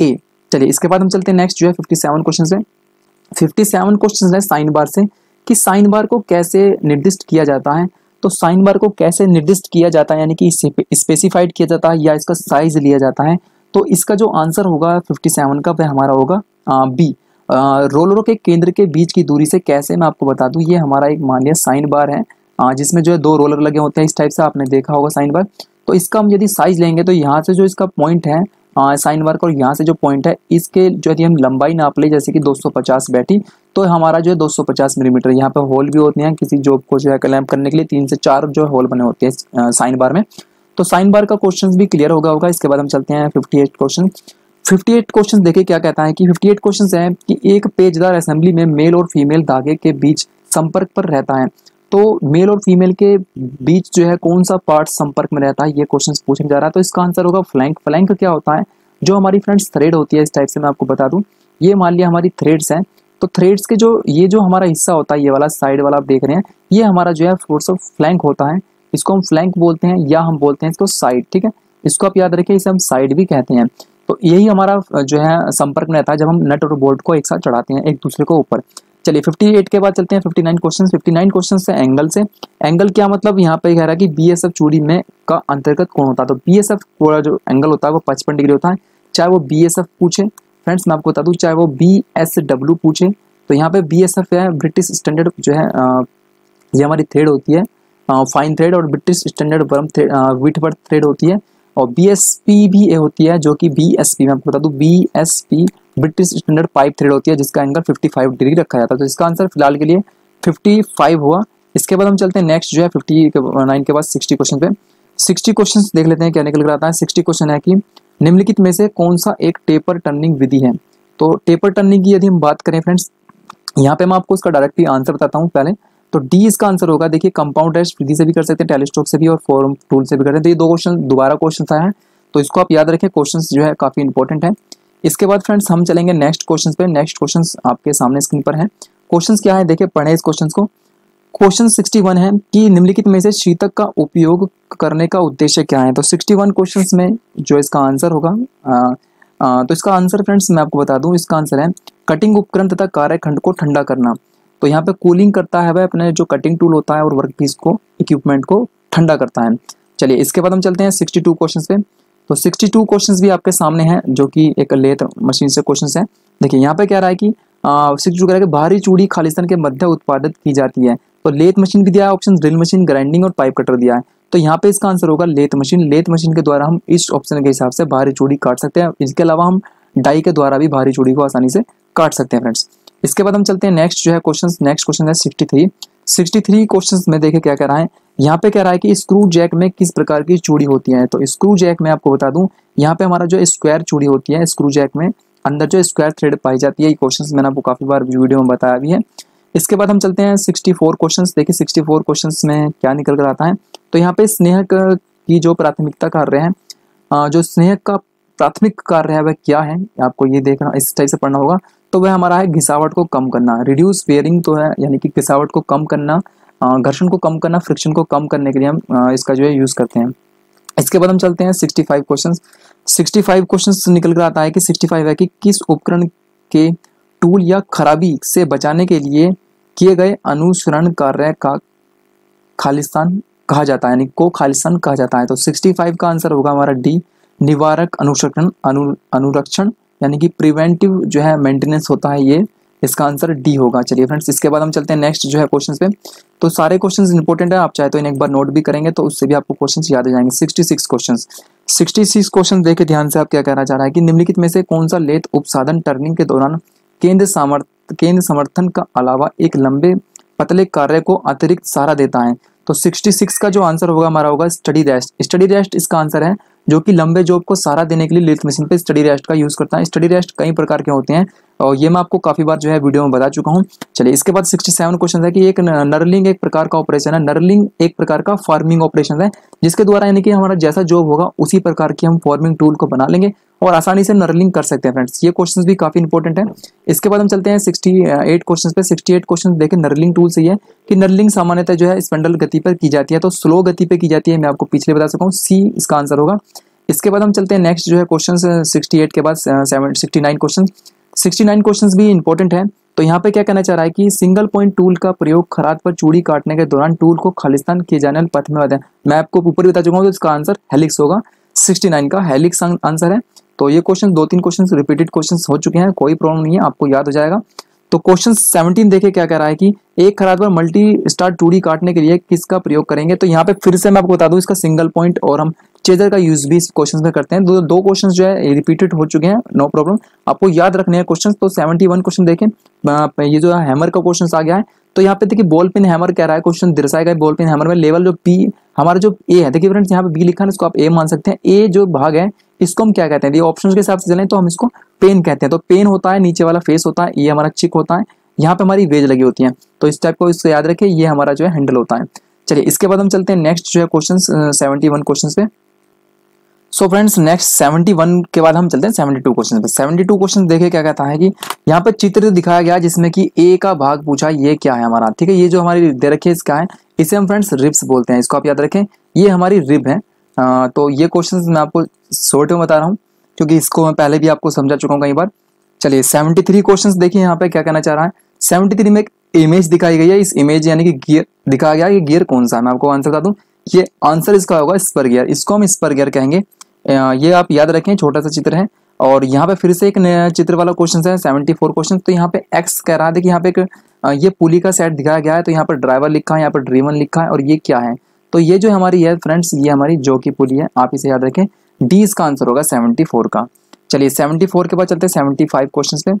ए चलिए, इसके बाद हम चलते हैं नेक्स्ट जो है फिफ्टी सेवन क्वेश्चन है। फिफ्टी सेवन क्वेश्चन है साइन बार से। कि साइन बार को कैसे निर्दिष्ट किया जाता है? तो साइन बार को कैसे निर्दिष्ट किया जाता है? यानी कि स्पेसिफाइड किया जाता है या इसका साइज़ लिया जाता है? तो इसका जो आंसर होगा 57 का वह हमारा होगा बी रोलरों के केंद्र के बीच की दूरी से कैसे मैं आपको बता दूँ ये हमारा एक मान लिया साइन बार है। आ, जिसमें जो है दो रोलर लगे होते हैं इस टाइप से आपने देखा होगा साइन बार। तो इसका हम यदि साइज़ लेंगे तो यहाँ से जो इसका पॉइंट है साइन वर्क और यहाँ से जो पॉइंट है, इसके जो यदि हम लंबाई नाप ले, जैसे कि 250 बैठी तो हमारा जो है 250 मिलीमीटर, यहाँ पे होल भी होते हैं, किसी जॉब को जो है क्लैम्प करने के लिए तीन से चार जो होल बने होते हैं साइन बार में। तो साइन बार का क्वेश्चन भी क्लियर होगा होगा। इसके बाद हम चलते हैं फिफ्टी क्वेश्चन 58 क्वेश्चन देखिए क्या कहता है कि 58 क्वेश्चन है कि एक पेजदार असेंबली में मेल और फीमेल धागे के बीच संपर्क पर रहता है। तो मेल और फीमेल के बीच जो है कौन सा पार्ट संपर्क में रहता है, ये क्वेश्चन पूछा जा रहा है। तो इसका आंसर होगा फ्लैंक फ्लैंक क्या होता है? जो हमारी फ्रेंड्स थ्रेड होती है, इस टाइप से मैं आपको बता दूँ। ये मान लिया हमारी थ्रेड्स हैं। तो थ्रेड्स के जो, ये जो हमारा हिस्सा होता है, ये वाला साइड वाला आप देख रहे हैं, ये हमारा जो है फोर्स ऑफ़ फ्लैंक होता है। इसको हम फ्लैंक बोलते हैं या हम बोलते हैं इसको साइड ठीक है? इसको आप याद रखिए, इसे हम साइड भी कहते हैं। तो यही हमारा, जो है, संपर्क में रहता है जब हम नट और बोल्ट को एक साथ चढ़ाते हैं एक दूसरे को ऊपर। चलिए 58 के बाद चलते हैं 59 क्वेश्चन 59 क्वेश्चन से एंगल से। एंगल क्या मतलब? यहाँ पे कह रहा है कि बी एस एफ़ चूड़ी में का अंतर्गत कौन होता है। तो बी एस एफ़ जो एंगल होता है, वो पचपन डिग्री होता है। चाहे वो बी एस एफ़ पूछे फ्रेंड्स मैं आपको बता दूँ, चाहे वो बी एस डब्ल्यू पूछे तो यहाँ पे बी एस एफ़ है ब्रिटिश स्टैंडर्ड जो है ये हमारी थ्रेड होती है। फाइन थ्रेड और British standard worm thread Whitworth thread होती है। और बी एस पी भी होती है, जो कि बी एस पी मैं आपको बता दूँ B S P British standard pipe thread होती है, जिसका एंगल 55 डिग्री रखा जाता है। तो इसका आंसर फ़िलहाल के लिए 55 हुआ। इसके बाद हम चलते हैं नेक्स्ट जो है 59 के बाद 60 क्वेश्चन पे। 60 क्वेश्चन देख लेते हैं, क्या निकल कर आता है। 60 क्वेश्चन है कि, निम्नलिखित में से कौन सा एक टेपर टर्निंग विधि है? तो टेपर टर्निंग की यदि हम बात करें फ्रेंड्स यहाँ पे मैं आपको इसका डायरेक्टली आंसर बताता हूँ पहले। तो डी इसका आंसर होगा। देखिए कंपाउंड टेस्ट विधि से भी कर सकते हैं टेलीस्टोक से भी और फॉर्म टूल से भी करते हैं। तो ये दो क्वेश्चन दोबारा क्वेश्चन आए हैं तो इसको आप याद रखें क्वेश्चन जो है काफ़ी इंपॉर्टेंट है। इसके बाद फ्रेंड्स हम चलेंगे नेक्स्ट क्वेश्चन पे। नेक्स्ट क्वेश्चन आपके सामने स्क्रीन पर है। क्वेश्चन क्या है? देखिए पढ़े इस क्वेश्चन को। क्वेश्चन 61 है कि निम्नलिखित में से शीतक का उपयोग करने का उद्देश्य क्या है? तो 61 क्वेश्चंस में जो इसका आंसर होगा आ, आ, तो इसका आंसर फ्रेंड्स मैं आपको बता दूँ इसका आंसर है कटिंग उपकरण तथा कार्यखंड को ठंडा करना। तो यहाँ पे कूलिंग करता है वह अपने जो कटिंग टूल होता है और वर्क पीस को इक्विपमेंट को ठंडा करता है। चलिए इसके बाद हम चलते हैं सिक्सटी टू क्वेश्चन पे। तो 62 क्वेश्चंस भी आपके सामने हैं, जो कि एक लेथ मशीन से क्वेश्चंस हैं। देखिए, यहाँ पे क्या रहा है कि सिक्सटी टू कह रहा है कि भारी चूड़ी खालिस्तान के मध्य उत्पादित की जाती है। तो लेथ मशीन भी दिया है ऑप्शन ड्रिल मशीन ग्राइंडिंग और पाइप कटर दिया है। तो यहाँ पे इसका आंसर होगा लेथ मशीन लेथ मशीन के द्वारा हम इस ऑप्शन के हिसाब से भारी चूड़ी काट सकते हैं। इसके अलावा हम डाई के द्वारा भी भारी चूड़ी को आसानी से काट सकते हैं फ्रेंड्स इसके बाद हम चलते हैं नेक्स्ट जो है क्वेश्चन नेक्स्ट क्वेश्चन है सिक्सटी सिक्सटी थ्री क्वेश्चन में देखे क्या कह रहा है? यहाँ पे कह रहा है कि स्क्रू जैक में किस प्रकार की चूड़ी होती है? तो स्क्रू जैक में आपको बता दूँ, यहाँ पे हमारा जो स्क्वायर चूड़ी होती है, स्क्रू जैक में, अंदर जो स्क्वायर थ्रेड पाई जाती है, ये क्वेश्चन मैंने आपको काफ़ी बार वीडियो में बताया भी है। इसके बाद हम चलते हैं 64 क्वेश्चन देखिए 64 क्वेश्चन में क्या निकल कर आता है? तो यहाँ पे स्नेह की जो प्राथमिकता कार्य है जो स्नेह का प्राथमिक कार्य है, वह क्या है? आपको ये देखना, इस टाइप से पढ़ना होगा। तो वह हमारा है घिसावट को कम करना। रिड्यूस वेयरिंग तो है, यानी कि घिसावट को कम करना घर्षण को कम करना फ्रिक्शन को कम करने के लिए हम इसका जो है यूज़ करते हैं। इसके बाद हम चलते हैं 65 क्वेश्चन 65 क्वेश्चन निकल कर आता है कि 65 है कि किस उपकरण के टूल या खराबी से बचाने के लिए किए गए अनुसरण कार्य का खालिस्तान कहा जाता है, यानी को खालिस्तान कहा जाता है। तो 65 का आंसर होगा हमारा डी निवारक अनुसरण, अनु, अनुरक्षण। यानी कि प्रिवेंटिव जो है मेंटेनेंस होता है ये। इसका आंसर डी होगा। चलिए फ्रेंड्स इसके बाद हम चलते हैं नेक्स्ट जो है क्वेश्चन पे। तो सारे क्वेश्चन इंपॉर्टेंट है, आप चाहे तो इन्हें एक बार नोट भी करेंगे तो उससे भी आपको क्वेश्चन याद आ जाएँगे। Sixty six question sixty six question देखे ध्यान से आप क्या कहना चाह रहा है कि निम्नलिखित में से कौन सा लेत उपसाधन टर्निंग के दौरान केंद्र सामर्थ, केंद्र समर्थन का अलावा एक लंबे पतले कार्य को अतिरिक्त सहारा देता है? तो 66 का जो आंसर होगा हमारा होगा स्टडी रेस्ट स्टडी रेस्ट इसका आंसर है जो कि लंबे जॉब को सारा देने के लिए लेथ मशीन पे स्टडी रेस्ट का यूज़ करता है। स्टडी रेस्ट कई प्रकार के होते हैं। और ये मैं आपको काफ़ी बार जो है वीडियो में बता चुका हूँ। चलिए, इसके बाद 67 क्वेश्चन है कि एक नर्लिंग एक प्रकार का ऑपरेशन है। नर्लिंग एक प्रकार का फ़ार्मिंग ऑपरेशन है, जिसके द्वारा यानी कि हमारा जैसा जॉब होगा, उसी प्रकार की हम फ़ार्मिंग टूल को बना लेंगे और आसानी से नर्लिंग कर सकते हैं फ्रेंड्स ये क्वेश्चंस भी काफ़ी इंपॉर्टेंट है। इसके बाद हम चलते हैं 68 क्वेश्चंस पे। 68 क्वेश्चन देखें नर्लिंग टूल से ये कि नर्लिंग सामान्यतः जो है स्पेंडल गति पर की जाती है तो स्लो गति पर की जाती है, मैं आपको पिछले बता सकता हूँ। सी इसका आंसर होगा। इसके बाद हम चलते हैं नेक्स्ट जो है क्वेश्चन सिक्सटी के बाद seven sixty nine question sixty nine भी इंपॉर्टेंट है। तो यहाँ पे क्या कहना चाह रहा है कि सिंगल पॉइंट टूल का प्रयोग खराद पर चूड़ी काटने के दौरान टूल को खालिस्तान किए जाने वाले पथ में बताया मैं आपको ऊपर बता चुका हूँ तो इसका आंसर हेलिक्स होगा। 69 का हेलिक्स आंसर है। तो ये क्वेश्चन दो तीन क्वेश्चन रिपीटेड क्वेश्चन हो चुके हैं। कोई प्रॉब्लम नहीं है, आपको याद हो जाएगा। तो क्वेश्चन 17 देखे क्या कह रहा है कि एक खराद पर मल्टी स्टार टूडी काटने के लिए किसका प्रयोग करेंगे? तो यहाँ पे फिर से मैं आपको बता दूँ, इसका सिंगल पॉइंट और हम चेजर का यूज़ भी इस क्वेश्चन में करते हैं। दो दो क्वेश्चन जो है रिपीटेड हो चुके हैं नो प्रॉब्लम आपको याद रखने हैं क्वेश्चन तो सेवेंटी वन क्वेश्चन देखें ये जो हैमर का क्वेश्चन आ गया है तो यहाँ पे देखिए बॉल पिन हैमर कह रहा है क्वेश्चन दर्शाएगा बॉल पिन हैमर में। लेवल जो पी हमारा जो ए है, देखिए फ्रेंड्स यहाँ पे बी लिखा है, इसको आप ए मान सकते हैं। ए जो भाग है, इसको हम क्या कहते हैं? ऑप्शन के हिसाब से चलें तो हम इसको पेन कहते हैं। तो पेन होता है, नीचे वाला फेस होता है ये हमारा चिक होता है। यहाँ पे हमारी वेज लगी होती है। तो इस टाइप को इससे याद रखें, ये हमारा जो है हैंडल होता है। चलिए, इसके बाद हम चलते हैं नेक्स्ट जो है क्वेश्चन सेवेंटी वन क्वेश्चन पे। सो फ्रेंड्स नेक्स्ट 71 के बाद हम चलते हैं 72 क्वेश्चन पे। 72 क्वेश्चन देखे क्या कहता है कि यहाँ पर चित्र दिखाया गया जिसमें कि ए का भाग पूछा ये क्या है हमारा? ठीक है ये जो हमारी दे रखी है इसका है। इसे हम फ्रेंड्स रिब्स बोलते हैं। इसको आप याद रखें ये हमारी रिब है। आ, तो ये क्वेश्चन मैं आपको शॉर्ट में बता रहा हूँ क्योंकि इसको मैं पहले भी आपको समझा चुका हूँ कई बार। चलिए सेवेंटी थ्री क्वेश्चन देखिए यहाँ पे क्या कहना चाह रहा है। सेवेंटी थ्री में एक इमेज दिखाई गई है। इस इमेज यानी कि गियर दिखाया गया ये गियर कौन सा है। मैं आपको आंसर बता दूँ। ये आंसर इसका होगा स्पर गियर इसको हम स्पर गियर कहेंगे। ये आप याद रखें, छोटा सा चित्र है। और यहाँ पे फिर से एक नया चित्र वाला क्वेश्चन है सेवेंटी फोर क्वेश्चन तो यहाँ पे एक्स कह रहा है कि यहाँ पे एक ये पुली का सेट दिखाया गया है तो यहाँ पर ड्राइवर लिखा है, यहाँ पर ड्रीवन लिखा है, और ये क्या है? तो ये जो हमारी है फ्रेंड्स ये हमारी जो की पुली है, आप इसे याद रखें। डी इसका आंसर होगा सेवेंटी फोर का। चलिए सेवेंटी फोर के बाद चलते हैं सेवेंटी फाइव क्वेश्चन पे।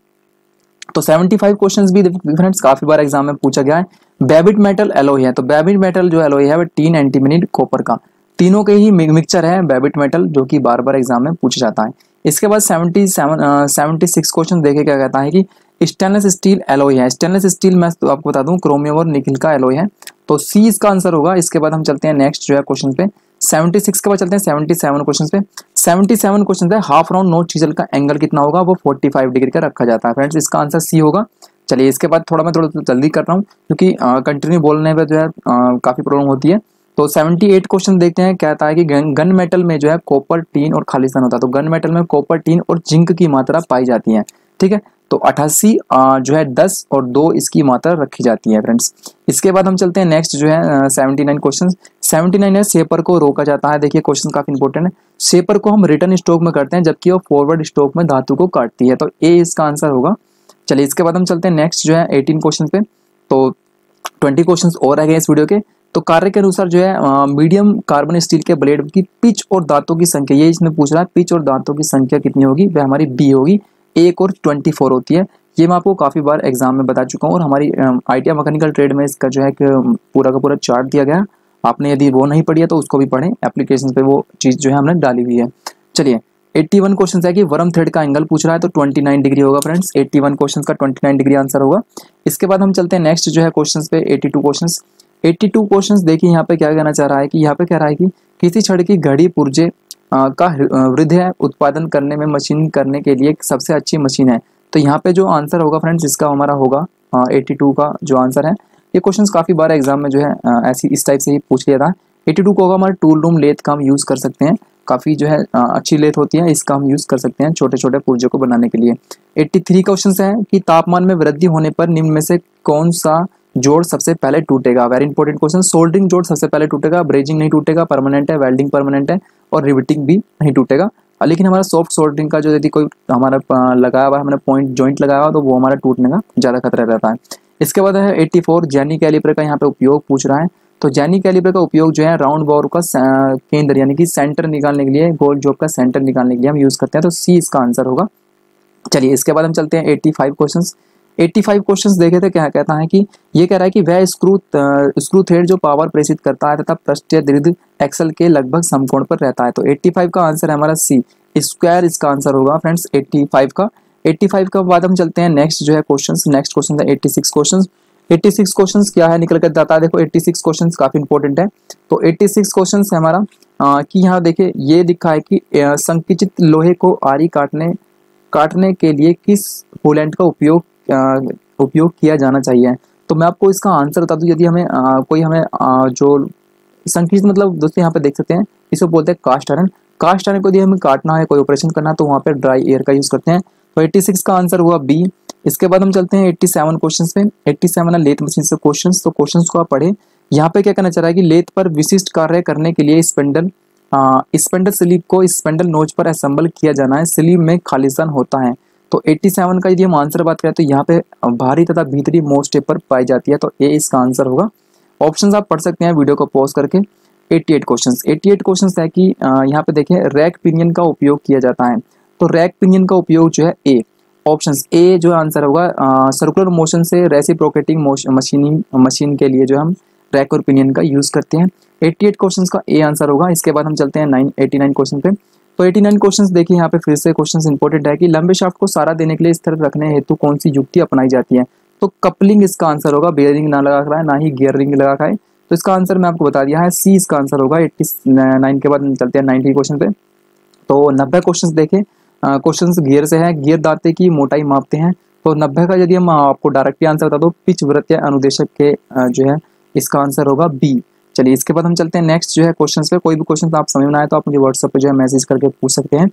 तो 75 क्वेश्चंस भी फ्रेंड्स काफ़ी बार एग्ज़ाम में पूछा गया है। बेबिट मेटल एलोई है तो बेबिट मेटल जो एलोई है, वो टीन एंटीमिनिट कॉपर का। तीनों के ही मिक्सचर है बेबिट मेटल जो कि बार बार एग्ज़ाम में पूछा जाता है। इसके बाद seventy seven seventy six question देखे क्या कहता है कि स्टेनलेस स्टील एलोई है। स्टेनलेस स्टील मैं तो आपको बता दूँ क्रोमियम और निकिल का एलोई है। तो सी इसका आंसर होगा। इसके बाद हम चलते हैं नेक्स्ट जो है क्वेश्चन पे। 76 के बाद चलते हैं 77 क्वेश्चन पे। 77 क्वेश्चन है। हाफ़ राउंड नोट चीजल का एंगल कितना होगा, वो 45 डिग्री का रखा जाता है। फ्रेंड्स इसका आंसर सी होगा। चलिए, इसके बाद थोड़ा मैं थोड़ा जल्दी कर रहा हूँ, क्योंकि कंटिन्यू बोलने में जो है काफ़ी प्रॉब्लम होती है। तो 78 क्वेश्चन देखते हैं कहता है कि गन, मेटल में जो है कॉपर टीन और खालिस्तान होता है। तो गन मेटल में कॉपर टीन और जिंक की मात्रा पाई जाती है ठीक है? तो अठासी जो है दस और दो इसकी मात्रा रखी जाती है फ्रेंड्स इसके बाद हम चलते हैं नेक्स्ट जो है seventy nine question seventy nine है सेपर को रोका जाता है। देखिए क्वेश्चन काफ़ी इंपॉर्टेंट है। सेपर को हम रिटर्न स्टॉक में करते हैं जबकि वो फॉरवर्ड स्टॉक में धातु को काटती है। तो ए इसका आंसर होगा। चलिए इसके बाद हम चलते हैं नेक्स्ट जो है एटीन क्वेश्चन पे। तो ट्वेंटी क्वेश्चन और आ गए इस वीडियो के। तो कार्य के अनुसार जो है मीडियम कार्बन स्टील के ब्लेड की पिच और दांतों की संख्या, ये इसमें पूछ रहा है पिच और दांतों की संख्या कितनी होगी? वह हमारी बी होगी, एक और ट्वेंटी फोर होती है। ये मैं आपको काफ़ी बार एग्ज़ाम में बता चुका हूँ और हमारी आई मैकेनिकल ट्रेड में इसका जो है कि पूरा का पूरा चार्ट दिया गया। आपने यदि वो नहीं पढ़ी है तो उसको भी पढ़ें एप्लीकेशन पे वो चीज़ जो है हमने डाली हुई है। चलिए 81 क्वेश्चन है कि वर्म थ्रेड का एंगल पूछ रहा है तो 29 डिग्री होगा फ्रेंड्स 81 क्वेश्चन का 29 डिग्री आंसर होगा। इसके बाद हम चलते हैं नेक्स्ट जो है क्वेश्चन पे 82 क्वेश्चन 82 क्वेश्चन देखिए यहाँ पे क्या कहना चाह रहा है कि यहाँ पे कह रहा है कि किसी छड़ की घड़ी पुर्जे का हृदय उत्पादन करने में, मशीन करने के लिए सबसे अच्छी मशीन है। तो यहाँ पे जो आंसर होगा फ्रेंड्स, इसका हमारा होगा एट्टी टू का जो आंसर है। ये क्वेश्चन काफ़ी बार एग्ज़ाम में जो है ऐसी इस टाइप से ही पूछ लिया था। एटी टू को होगा हमारे टूल रूम लेथ का हम यूज़ कर सकते हैं। काफ़ी जो है अच्छी लेथ होती है, इसका हम यूज़ कर सकते हैं छोटे छोटे पुर्जे को बनाने के लिए। एट्टी थ्री क्वेश्चन है कि तापमान में वृद्धि होने पर निम्न में से कौन सा जोड़ सबसे पहले टूटेगा। वेरी इंपॉर्टेंट क्वेश्चन सोल्डरिंग जोड़ सबसे पहले टूटेगा ब्रेजिंग नहीं टूटेगा परमानेंट है वेल्डिंग परमानेंट है, और रिविटिंग भी नहीं टूटेगा। लेकिन हमारा सॉफ्ट सोल्डरिंग का जो यदि कोई हमारा लगाया हुआ हमने पॉइंट जॉइंट लगाया हुआ तो वो हमारा टूटने का ज़्यादा खतरा रहता है। इसके बाद है एट्टी फोर जैनी कैलिपर का यहाँ पे उपयोग पूछ रहा है। तो जैनी कैलिपर का उपयोग जो है राउंड बोर का केंद्र, यानी कि सेंटर निकालने के लिए गोल जॉब का सेंटर निकालने के लिए हम यूज़ करते हैं। तो सी इसका आंसर होगा। चलिए, इसके बाद हम चलते हैं एट्टी फाइव क्वेश्चन 85 क्वेश्चंस देखे थे क्या कहता है कि ये कह रहा है कि वह स्क्रू स्क्रू थ्रेड जो पावर प्रेषित करता है तथा पृष्ठीय दीर्घ एक्सल के लगभग समकोण पर रहता है। तो 85 का आंसर है हमारा सी स्क्वायर इसका आंसर होगा फ्रेंड्स 85 का। 85 का बाद हम चलते हैं नेक्स्ट जो है क्वेश्चन नेक्स्ट क्वेश्चन है 86 क्वेश्चन 86 क्वेश्चंस क्या है? निकल कर जाता है। देखो 86 क्वेश्चंस काफ़ी इंपॉर्टेंट है। तो 86 क्वेश्चंस है हमारा आ, कि यहाँ देखिए ये दिखा है कि संकुचित लोहे को आरी काटने काटने के लिए किस पोलेंट का उपयोग उपयोग किया जाना चाहिए। तो मैं आपको इसका आंसर बता दूँ यदि हमें आ, कोई हमें आ, जो संकुचित मतलब दोस्तों यहाँ पे देख सकते हैं इसको बोलते हैं कास्ट आयरन। कास्ट आयरन को यदि हमें काटना है कोई ऑपरेशन करना है तो वहाँ पे ड्राई एयर का यूज़ करते हैं। तो 86 का आंसर हुआ बी। इसके बाद हम चलते हैं 87 क्वेश्चन पे। 87 है लेथ मशीन से क्वेश्चन तो क्वेश्चन को आप पढ़े। यहाँ पे क्या कहना चाह रहा है कि लेथ पर विशिष्ट कार्य करने के लिए स्पेंडल स्पेंडल स्लीप को स्पेंडल नोच पर असेंबल किया जाना है। स्लीप में खालिस्तान होता है। तो 87 का यदि हम आंसर बात करें तो यहाँ पे भारी तथा भीतरी मोस्ट पर पाई जाती है तो ए इसका आंसर होगा। ऑप्शंस आप पढ़ सकते हैं वीडियो को पॉज करके। 88 क्वेश्चंस 88 क्वेश्चंस है कि यहाँ पे देखें रैक पिनियन का उपयोग किया जाता है। तो रैक पिनियन का उपयोग जो है ए ऑप्शन ए जो आंसर होगा सर्कुलर मोशन से रेसिप्रोकेटिंग मशीनिंग मशीन के लिए जो हम रैक और पिनियन का यूज़ करते हैं। 88 क्वेश्चंस का ए आंसर होगा। इसके बाद हम चलते हैं नाइन एटी नाइन क्वेश्चन पे। तो 89 क्वेश्चंस देखिए, यहाँ पे फिर से क्वेश्चंस इंपॉर्टेंट है कि लंबे शाफ्ट को सारा देने के लिए स्थिर रखने हेतु कौन सी युक्ति अपनाई जाती है? तो कपलिंग इसका आंसर होगा। बेयरिंग ना लगा रहा है ना ही गियर रिंग लगा है तो इसका आंसर मैं आपको बता दिया है। सी इसका आंसर होगा। एट्टी नाइन के बाद चलते हैं नाइनटी क्वेश्चन पे। तो नब्बे क्वेश्चन देखें क्वेश्चन गियर से है। गियर दाते की मोटाई मापते हैं। तो नब्बे का यदि हम आपको डायरेक्टली आंसर बता दो, पिच वृत्त अनुदेशक के जो है, इसका आंसर होगा बी चलिए, इसके बाद हम चलते हैं नेक्स्ट जो है क्वेश्चन पे। कोई भी क्वेश्चन आप समझ में आए तो आप मुझे व्हाट्सएप पे जो है मैसेज करके पूछ सकते हैं।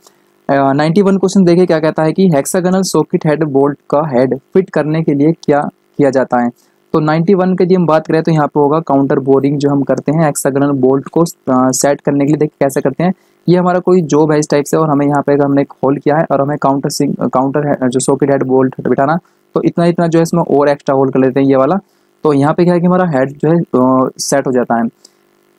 नाइन्टी वन क्वेश्चन देखिए क्या कहता है कि हेक्सागनल सॉकेट हेड बोल्ट का हेड फिट करने के लिए क्या किया जाता है? तो 91 के यदि हम बात करें तो यहाँ पे होगा काउंटर बोरिंग जो हम करते हैं एक्सागनल बोल्ट को सेट करने के लिए देखिए कैसे करते हैं। ये हमारा कोई जॉब है इस टाइप से और हमें यहाँ पे हमने एक होल किया है और हमें काउंटर सिंग काउंटर जो सॉकेट हेड बोल्ट बिठाना। तो इतना इतना जो है इसमें और एक्स्ट्रा होल कर लेते हैं ये वाला। तो यहाँ पे क्या है कि हमारा हेड जो है सेट हो जाता है।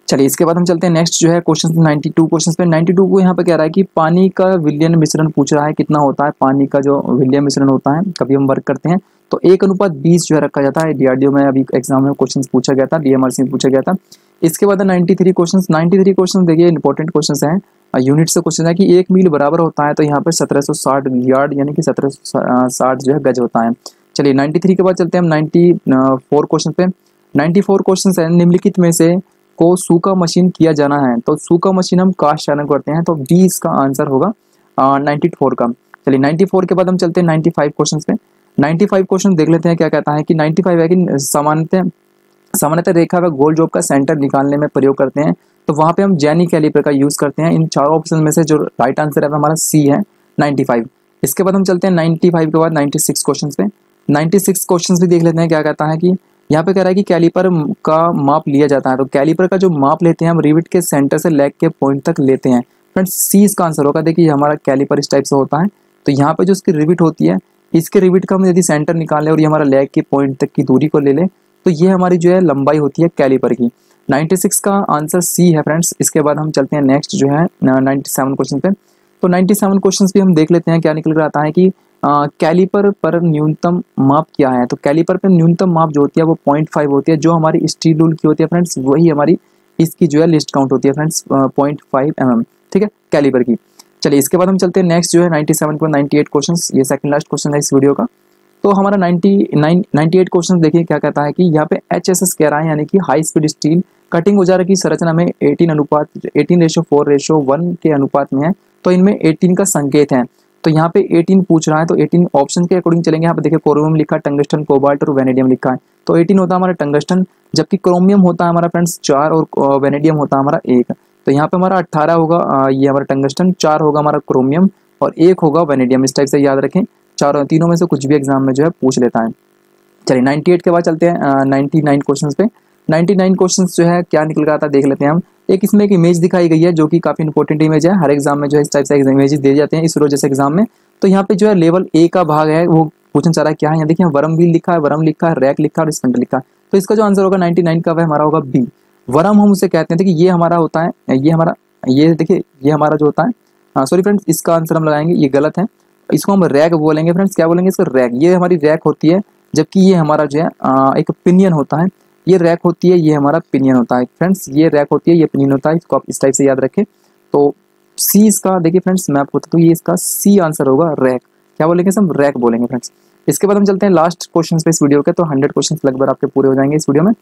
चलिए, इसके बाद हम चलते हैं। नेक्स्ट जो है क्वेश्चन 92 क्वेश्चन पे 92 को यहाँ पे कह रहा है कि पानी का विलियन मिश्रण पूछ रहा है, कितना होता है? पानी का जो विलियन मिश्रण होता है, कभी हम वर्क करते हैं। तो एक अनुपात बीस जो है रखा जाता है। डीआरडीओ में अभी एग्ज़ाम में क्वेश्चन पूछा गया था डीएमआरसी में पूछा गया था। इसके बाद ninety three question ninety three question देखिए इंपॉर्टेंट क्वेश्चन है। यूनिट से क्वेश्चन है कि एक मील बराबर होता है तो यहाँ पे सत्रह सौ साठ यार्ड यानी कि सत्रह सौ साठ जो है गज होता है। चलिए नाइन्टी थ्री के बाद चलते हैं हम नाइन्टी फोर क्वेश्चन पे। नाइन्टी फोर क्वेश्चन है, निम्नलिखित में से को सूखा मशीन किया जाना है। तो सूखा मशीन हम कास्ट चैनल करते हैं तो बी इसका आंसर होगा नाइन्टी फोर का। चलिए नाइन्टी फोर के बाद हम चलते हैं नाइन्टी फाइव क्वेश्चन पे। नाइन्टी फाइव क्वेश्चन देख लेते हैं क्या कहता है कि नाइन्टी फाइव है कि सामान्यतः सामान्यतः रेखा का गोल जॉब का सेंटर निकालने में प्रयोग करते हैं। तो वहाँ पे हम जैनी कैलिपर का यूज़ करते हैं। इन चारों ऑप्शन में से जो राइट आंसर है हमारा सी है नाइन्टी फाइव इसके बाद हम चलते हैं नाइन्टी फाइव के बाद नाइन्टी सिक्स क्वेश्चन पे। नाइन्टी सिक्स क्वेश्चन भी देख लेते हैं, क्या कहता है कि, यहाँ पे कह रहा है कि कैलिपर का माप लिया जाता है। तो कैलिपर का जो माप लेते हैं, हम रिविट के सेंटर से लेग के पॉइंट तक लेते हैं। फ्रेंड्स सी इसका आंसर होगा। देखिए हमारा कैलिपर इस टाइप से होता है। तो यहाँ पे जो उसकी रिविट होती है, इसके रिविट का हम यदि सेंटर निकाल और ये हमारा लेग के पॉइंट तक की दूरी को ले लें तो ये हमारी जो है लंबाई होती है कैलिपर की। 96 का आंसर सी है फ्रेंड्स इसके बाद हम चलते हैं नेक्स्ट जो है 97 क्वेश्चन पे। तो 97 क्वेश्चंस भी हम देख लेते हैं, क्या निकल कर आता है कि कैलिपर पर न्यूनतम माप क्या है? तो कैलिपर पर न्यूनतम माप जो होती है वो पॉइंट फाइव होती है, जो हमारी स्टील रूल की होती है फ्रेंड्स, वही हमारी इसकी जो है लिस्ट काउंट होती है फ्रेंड्स पॉइंट फाइव एम ठीक है? कैलिपर की। चलिए, इसके बाद हम चलते हैं नेक्स्ट जो है ninety seven point ninety eight question ये सेकंड लास्ट क्वेश्चन है इस वीडियो का। तो हमारा नाइन्टी नाइन एट क्वेश्चन देखिए क्या कहता है कि यहाँ पे एच एस एस कह रहा है, यानी कि हाई स्पीड स्टील कटिंग औज़ार की संरचना में 18 अनुपात 18 रेशो, फोर रेशो, वन के अनुपात में है तो इनमें 18 का संकेत है। तो यहाँ पे 18 पूछ रहा है तो 18 ऑप्शन के अकॉर्डिंग चलेंगे। यहाँ पे देखिए क्रोमियम लिखा टंगस्टन कोबाल्ट और वेनेडियम लिखा है। तो 18 होता है हमारा टंगस्टन जबकि क्रोमियम होता है हमारा फ्रेंड्स चार और वेनेडियम होता है हमारा एक। तो यहाँ पे हमारा अट्ठारह होगा ये हमारा टंगस्टन चार होगा हमारा क्रोमियम और एक होगा वेनेडियम इस टाइप से याद रखें, चारों, तीनों में से कुछ भी एग्ज़ाम में जो है पूछ लेता है। चलिए 98 के बाद चलते हैं नाइन्टी नाइन क्वेश्चन पे। 99 क्वेश्चन जो है, क्या निकल रहा था, देख लेते हैं हम। एक इसमें एक इमेज दिखाई गई है, जो कि काफ़ी इंपॉर्टेंट इमेज है। हर एग्ज़ाम में जो है, इस टाइप से इमेज दे जाते हैं, इस रोज जैसे एग्ज़ाम में। तो यहाँ पे जो है लेवल ए का भाग है, वो पूछना चाह रहा है क्या है? यहाँ देखिए वरम भी लिखा है, वरम लिखा है, रैक लिखा है और स्पेंडर लिखा है। तो इसका जो आंसर होगा, नाइनटी का, वह हमारा होगा बी वरम हम उसे कहते हैं कि ये हमारा होता है, ये हमारा, ये देखिए, ये हमारा जो होता है सॉरी फ्रेंड्स इसका आंसर हम लगाएँगे, ये गलत है। इसको हम रैक बोलेंगे फ्रेंड्स क्या बोलेंगे? इसको रैक। ये हमारी रैक होती है, जबकि ये हमारा जो है एक पिनियन होता है। ये रैक होती है, ये हमारा पिनियन होता है। फ्रेंड्स ये रैक होती है, ये पिनियन होता है, इसको आप इस टाइप से याद रखें। तो सी इसका, देखिए फ्रेंड्स मैं आपको दूँ ये इसका सी आंसर होगा रैक क्या बोलेंगे हम? रैक बोलेंगे फ्रेंड्स इसके बाद हम चलते हैं लास्ट क्वेश्चन पे इस वीडियो के तो हंड्रेड क्वेश्चन लगभग आपके पूरे हो जाएँगे इस वीडियो में।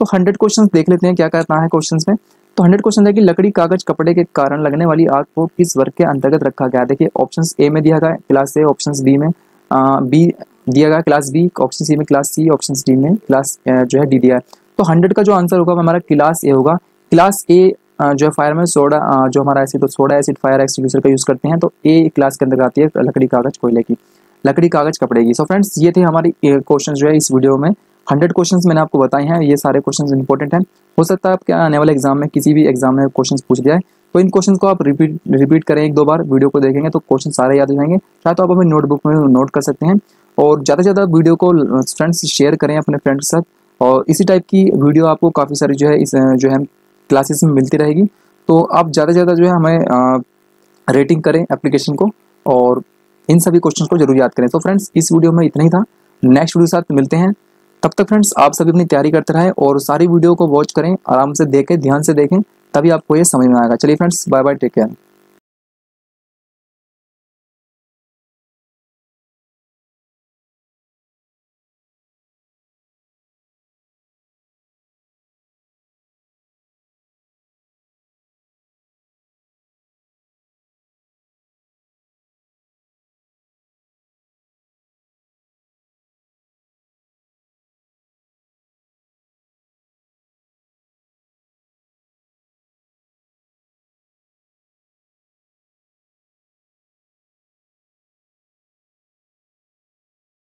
तो हंड्रेड क्वेश्चन देख लेते हैं क्या करना है क्वेश्चन में। तो हंड्रेड क्वेश्चन है कि लकड़ी, कागज़, कपड़े के कारण लगने वाली आग को किस वर्ग के अंतर्गत रखा गया देखिए ऑप्शन ए में दिया गया क्लास ए ऑप्शन बी में। बी दिया गया क्लास बी ऑप्शन सी में क्लास सी ऑप्शन डी में क्लास जो है डी दिया है। तो हंड्रेड का जो आंसर होगा हमारा क्लास ए होगा। क्लास ए जो है फायर में सोडा जो हमारा एसिड तो सोडा एसिड फायर एक्सटिंग्विशर का यूज़ करते हैं तो ए क्लास के अंदर आती है लकड़ी कागज़ कोयले की। लकड़ी कागज़ कपड़े की। सो फ्रेंड्स ये थे हमारी क्वेश्चन जो है इस वीडियो में। हंड्रेड क्वेश्चन मैंने आपको बताए हैं, ये सारे क्वेश्चन इंपॉर्टेंट हैं। हो सकता है आपके आने वाले एग्ज़ाम में किसी भी एग्ज़ाम में क्वेश्चन पूछ जाए तो इन क्वेश्चन को आप रिपीट रिपीट करें एक दो बार वीडियो को देखेंगे तो क्वेश्चन सारे याद हो जाएँगे। चाहे तो आप अपने नोटबुक में नोट कर सकते हैं। और ज़्यादा से ज़्यादा वीडियो को फ्रेंड्स शेयर करें अपने फ्रेंड्स के साथ। और इसी टाइप की वीडियो आपको काफ़ी सारी जो है इस जो है क्लासेस में मिलती रहेगी। तो आप ज़्यादा से ज़्यादा जो है हमें रेटिंग करें एप्लीकेशन को और इन सभी क्वेश्चन को ज़रूर याद करें। तो फ्रेंड्स इस वीडियो में इतना ही था। नेक्स्ट वीडियो साथ मिलते हैं। तब तक फ्रेंड्स आप सभी अपनी तैयारी करते रहें और सारी वीडियो को वॉच करें, आराम से देखें, ध्यान से देखें, तभी आपको ये समझ में आएगा। चलिए friends bye bye take care